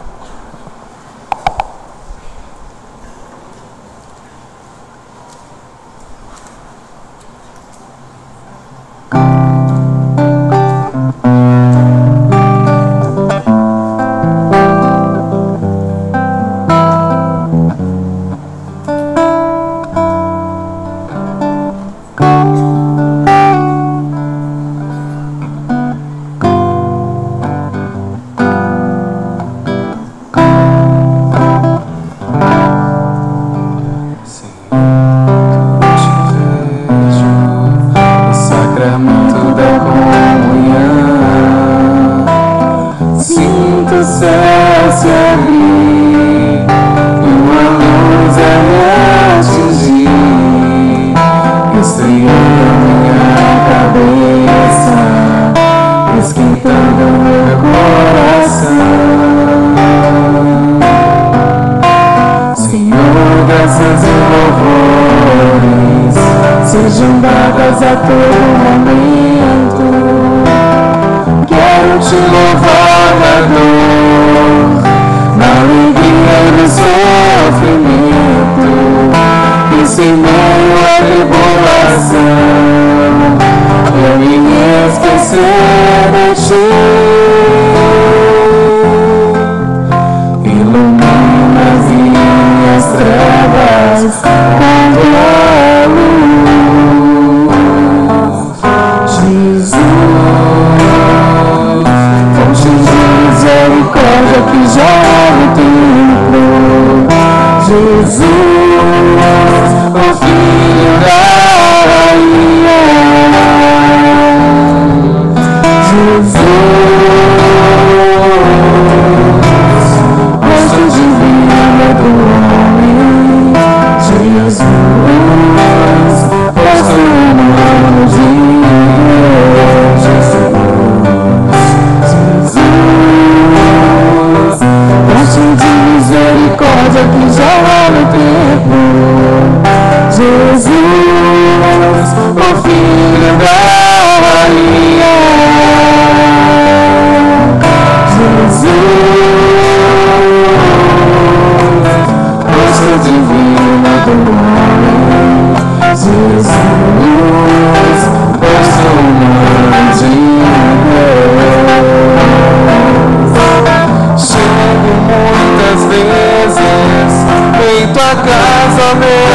Casa, meu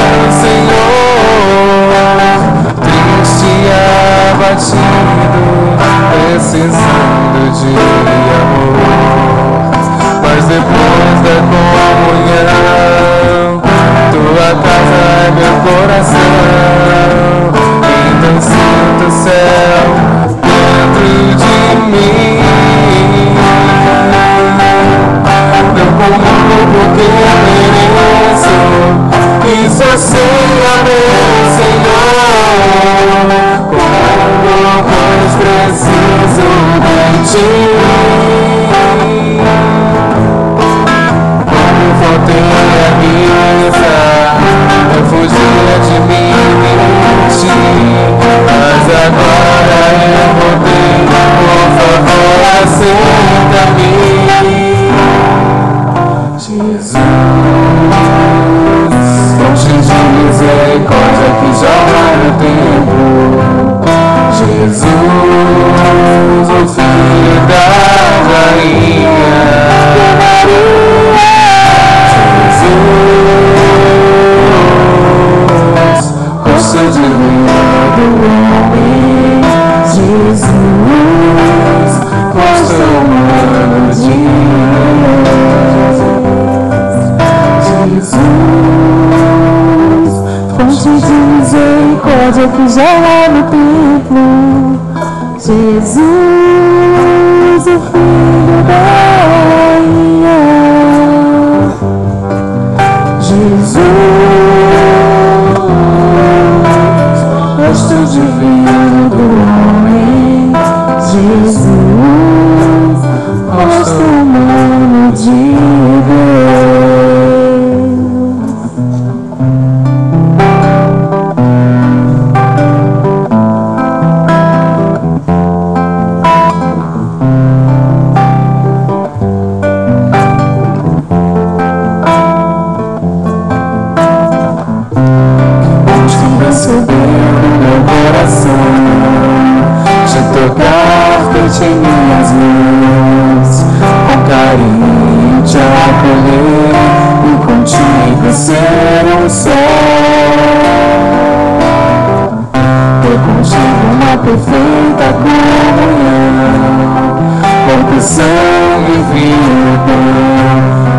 Sangue, vida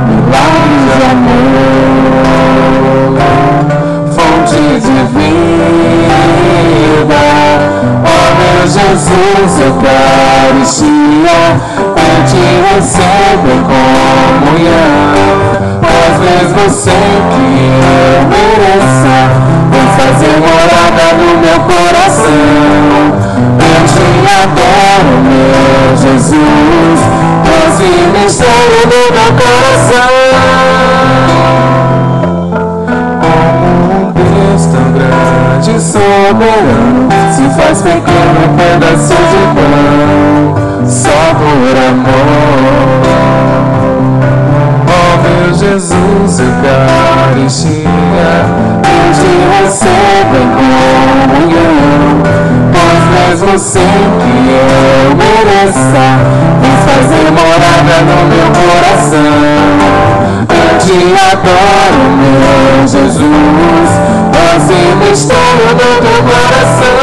Milagres de amor fonte de vida. Ó meu Jesus, Eucaristia, eu te recebo em comunhão. Mas mesmo sem que eu mereça, vem fazer morada no meu coração. Adoro, meu Jesus, Deus e mistério do meu coração. Como um Deus tão grande e soberano Se faz pequeno pedaço de pão. Só por amor. Ó meu Jesus, Eucaristia Eu te recebo em comunhão mesmo sem que eu mereça Vem fazer morada no meu coração eu te adoro, meu Jesus, doce mistério do teu coração.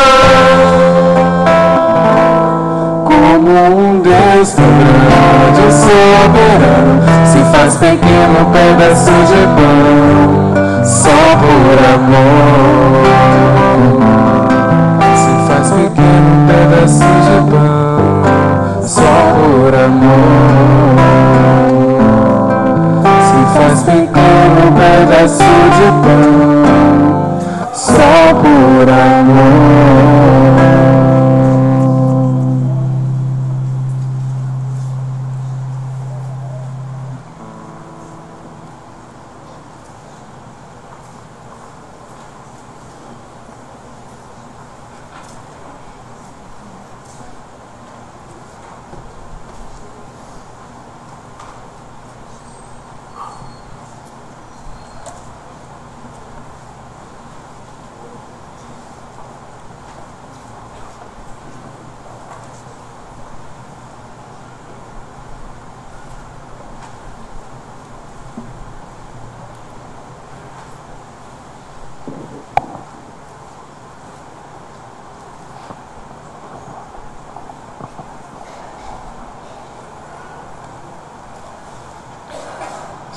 Como um Deus grande e soberano, se faz pequeno pedaço de pão, só por amor. Pequeno pedaço de pão, só por amor. Se faz bem como um pedaço de pão, só por amor.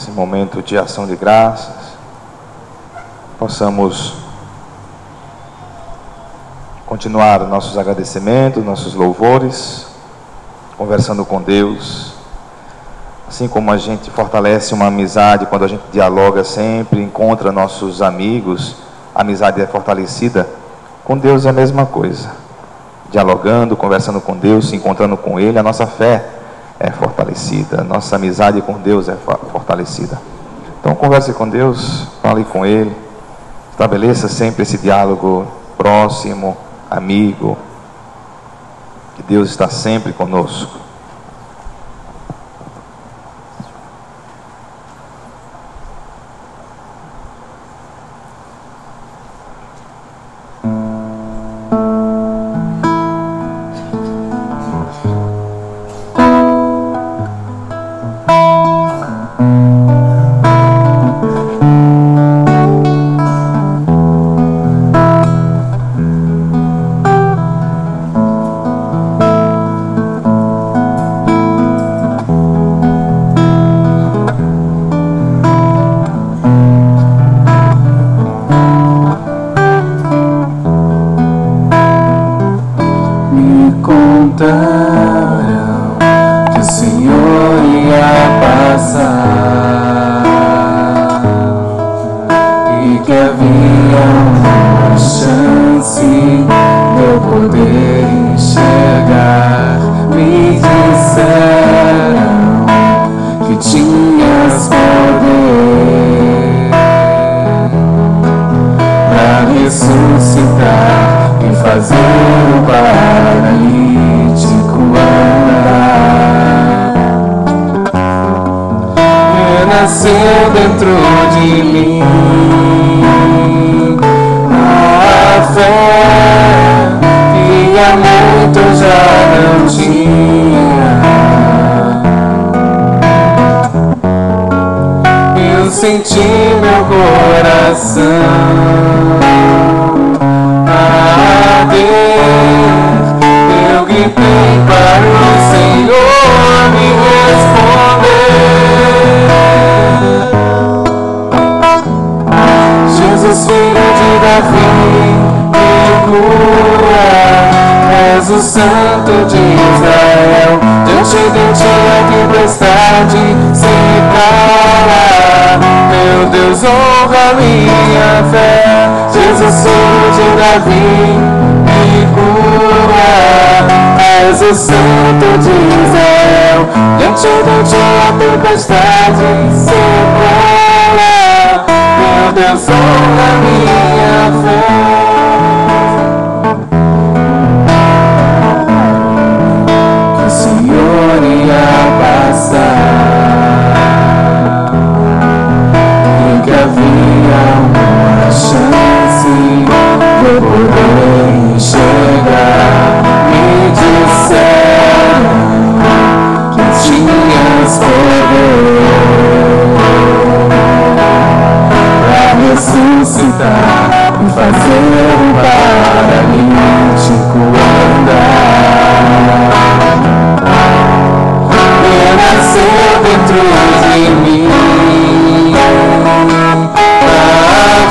esse momento de ação de graças, possamos continuar nossos agradecimentos, nossos louvores, conversando com Deus. Assim como a gente fortalece uma amizade quando a gente dialoga sempre, encontra nossos amigos, a amizade é fortalecida, com Deus é a mesma coisa. Dialogando, conversando com Deus, se encontrando com Ele, a nossa fé é fortalecida, nossa amizade com Deus é fortalecida. Então converse com Deus, fale com Ele, estabeleça sempre esse diálogo próximo, amigo, que Deus está sempre conosco. És o Santo de Israel. Diante de ti a tempestade se cala. Meu Deus, honra minha fé. Poder para ressuscitar e fazer o paralítico andar. Renasceu dentro de mim a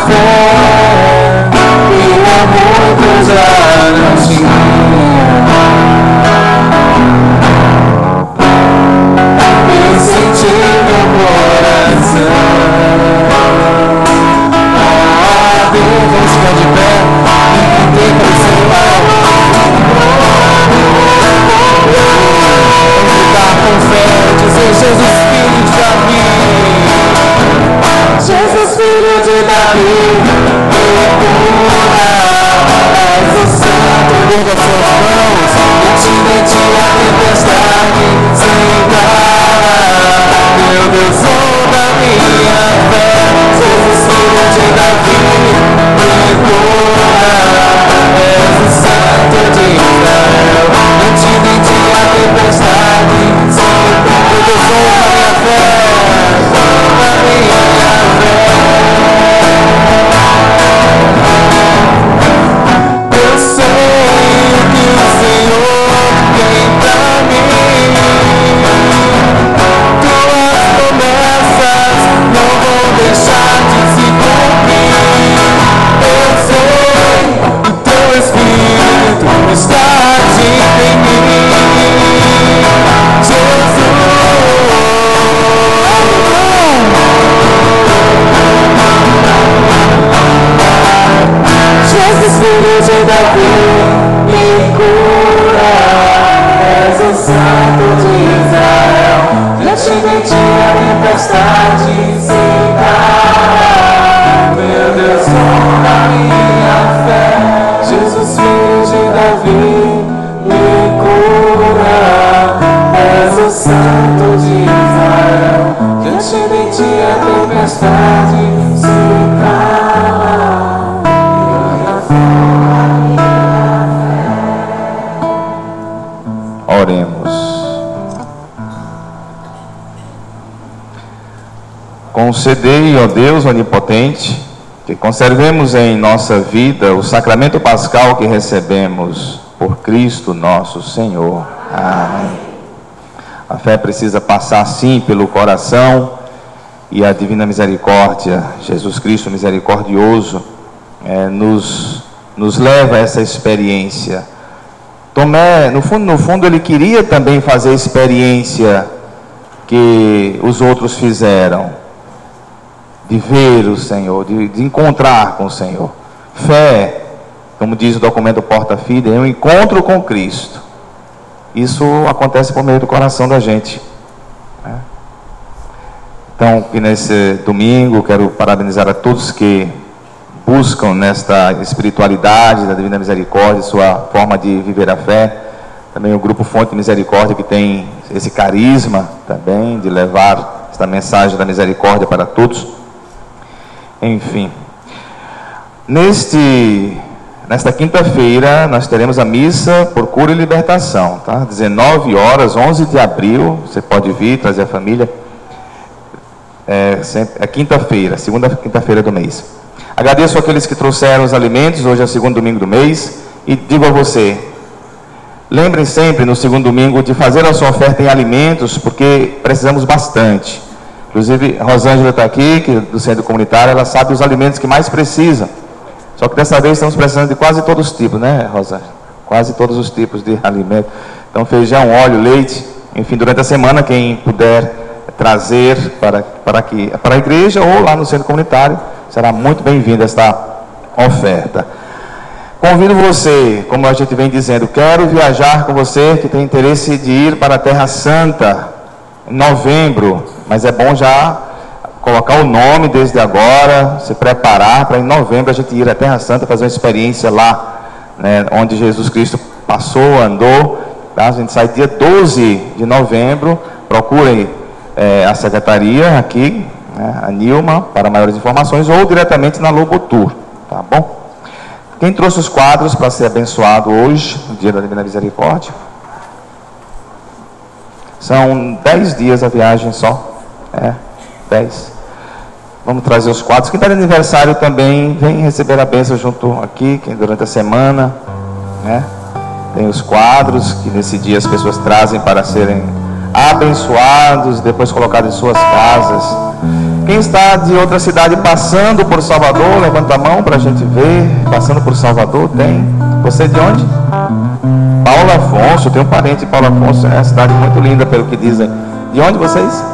fé que há muito santo de Israel. Diante de ti a tempestade se cala. Oremos. Concedei, ó Deus onipotente, que conservemos em nossa vida o sacramento pascal que recebemos por Cristo nosso Senhor. Amém. Fé precisa passar sim pelo coração e a divina misericórdia, Jesus Cristo misericordioso, eh, nos, nos leva a essa experiência. Tomé, no fundo, no fundo, ele queria também fazer a experiência que os outros fizeram, de ver o Senhor, de, de encontrar com o Senhor. Fé, como diz o documento Porta Fide, é um encontro com Cristo. Isso acontece por meio do coração da gente. né? Então, que nesse domingo, quero parabenizar a todos que buscam nesta espiritualidade da Divina Misericórdia, sua forma de viver a fé. Também o Grupo Fonte Misericórdia, que tem esse carisma também de levar esta mensagem da misericórdia para todos. Enfim, neste, nesta quinta-feira nós teremos a missa por cura e libertação, tá? 19 horas, 11 de abril, você pode vir, trazer a família. É, sempre- é quinta-feira, segunda quinta-feira do mês. Agradeço aqueles que trouxeram os alimentos, hoje é o segundo domingo do mês, e digo a você, lembrem sempre no segundo domingo de fazer a sua oferta em alimentos, porque precisamos bastante. Inclusive, Rosângela está aqui, que é do centro comunitário, ela sabe os alimentos que mais precisa. Só que dessa vez estamos precisando de quase todos os tipos, né, Rosângela? Quase todos os tipos de alimento. Então, feijão, óleo, leite, enfim, durante a semana, quem puder trazer para, para, aqui, para a igreja ou lá no centro comunitário, será muito bem-vinda esta oferta. Convido você, como a gente vem dizendo, quero viajar com você que tem interesse de ir para a Terra Santa em novembro, mas é bom já colocar o nome desde agora, se preparar para em novembro a gente ir à Terra Santa fazer uma experiência lá, né, onde Jesus Cristo passou, andou. Tá? A gente sai dia 12 de novembro, procurem eh, a secretaria aqui, né, a Nilma, para maiores informações, ou diretamente na Lobotur, tá bom? Quem trouxe os quadros para ser abençoado hoje, no dia da Divina Misericórdia? São dez dias a viagem só. É, dez. Vamos trazer os quadros. Quem está de aniversário também, vem receber a bênção junto aqui, quem durante a semana. Né? Tem os quadros que nesse dia as pessoas trazem para serem abençoados, depois colocados em suas casas. Quem está de outra cidade passando por Salvador, levanta a mão para a gente ver. Passando por Salvador, tem. Você é de onde? Paulo Afonso, tem um parente de Paulo Afonso, é uma cidade muito linda, pelo que dizem. De onde vocês?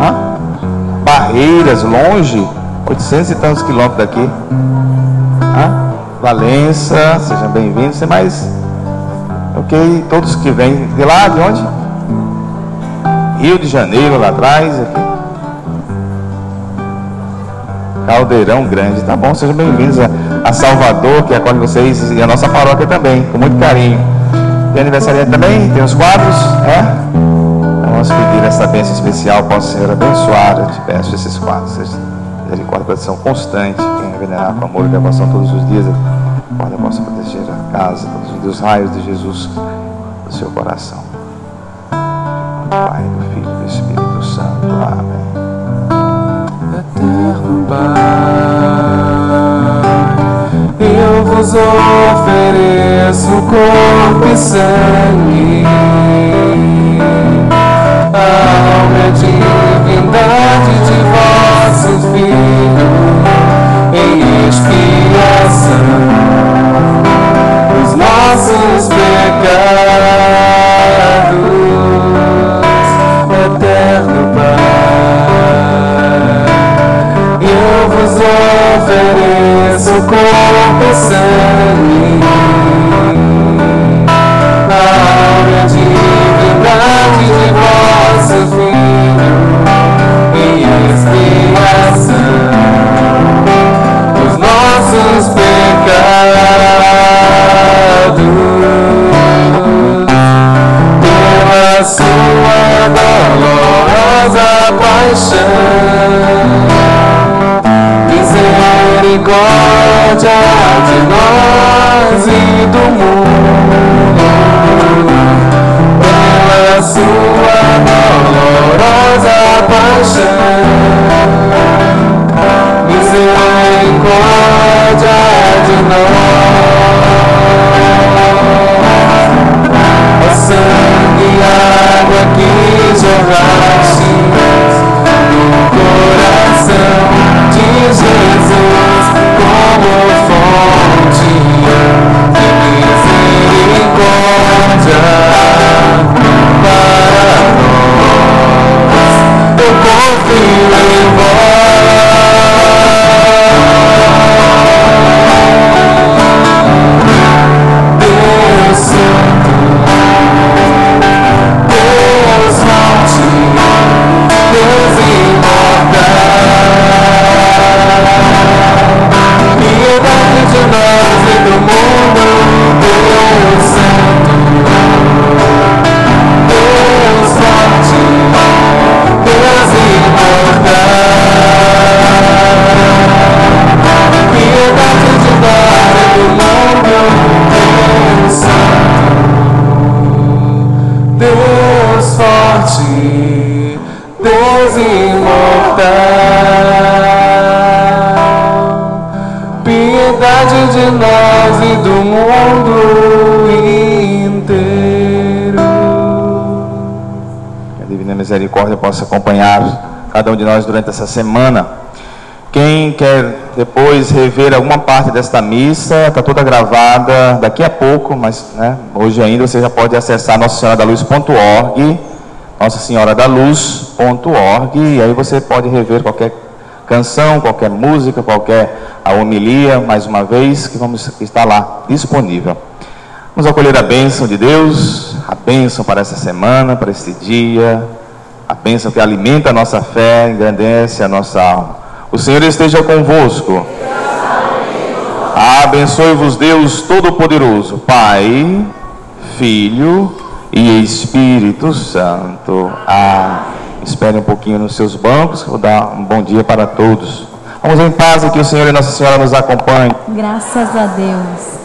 Hã? Barreiras, longe, 800 e tantos quilômetros daqui. Valença, sejam bem-vindos. Tem mais? Ok, todos que vêm de lá, de onde? Rio de Janeiro, lá atrás. Aqui. Caldeirão Grande. Tá bom, sejam bem-vindos a, a Salvador, que acolhe vocês, e a nossa paróquia também, com muito carinho. Tem aniversariante também? Tem os quadros? É? Vamos pedir essa bênção especial, possa ser abençoada. Te peço esses quadros. Misericórdia, proteção constante. Quem venerar com amor e devoção todos os dias. Guarda, possa proteger a casa, todos os Deus raios de Jesus do seu coração. Do Pai, do Filho e do Espírito Santo. Amém. Eterno Pai, eu vos ofereço corpo e sangue, alma e divindade de vossos filhos, em expiação dos nossos pecados, eterno Pai. Eu vos ofereço corpo e sangue, dolorosa paixão. Misericórdia de nós e do mundo, pela sua dolorosa paixão. Misericórdia de nós cada um de nós durante essa semana. Quem quer depois rever alguma parte desta missa, está toda gravada daqui a pouco, mas né, hoje ainda você já pode acessar nossa senhora da luz.org, nossa senhora da luz.org, e aí você pode rever qualquer canção, qualquer música, qualquer a homilia, mais uma vez, que vamos estar lá disponível. Vamos acolher a bênção de Deus, a bênção para essa semana, para este dia, bênção que alimenta a nossa fé, engrandece a nossa alma. O Senhor esteja convosco. Abençoe-vos Deus Todo-Poderoso, Pai, Filho e Espírito Santo. Ah, espere um pouquinho nos seus bancos, vou dar um bom dia para todos. Vamos em paz e que o Senhor e Nossa Senhora nos acompanhem. Graças a Deus.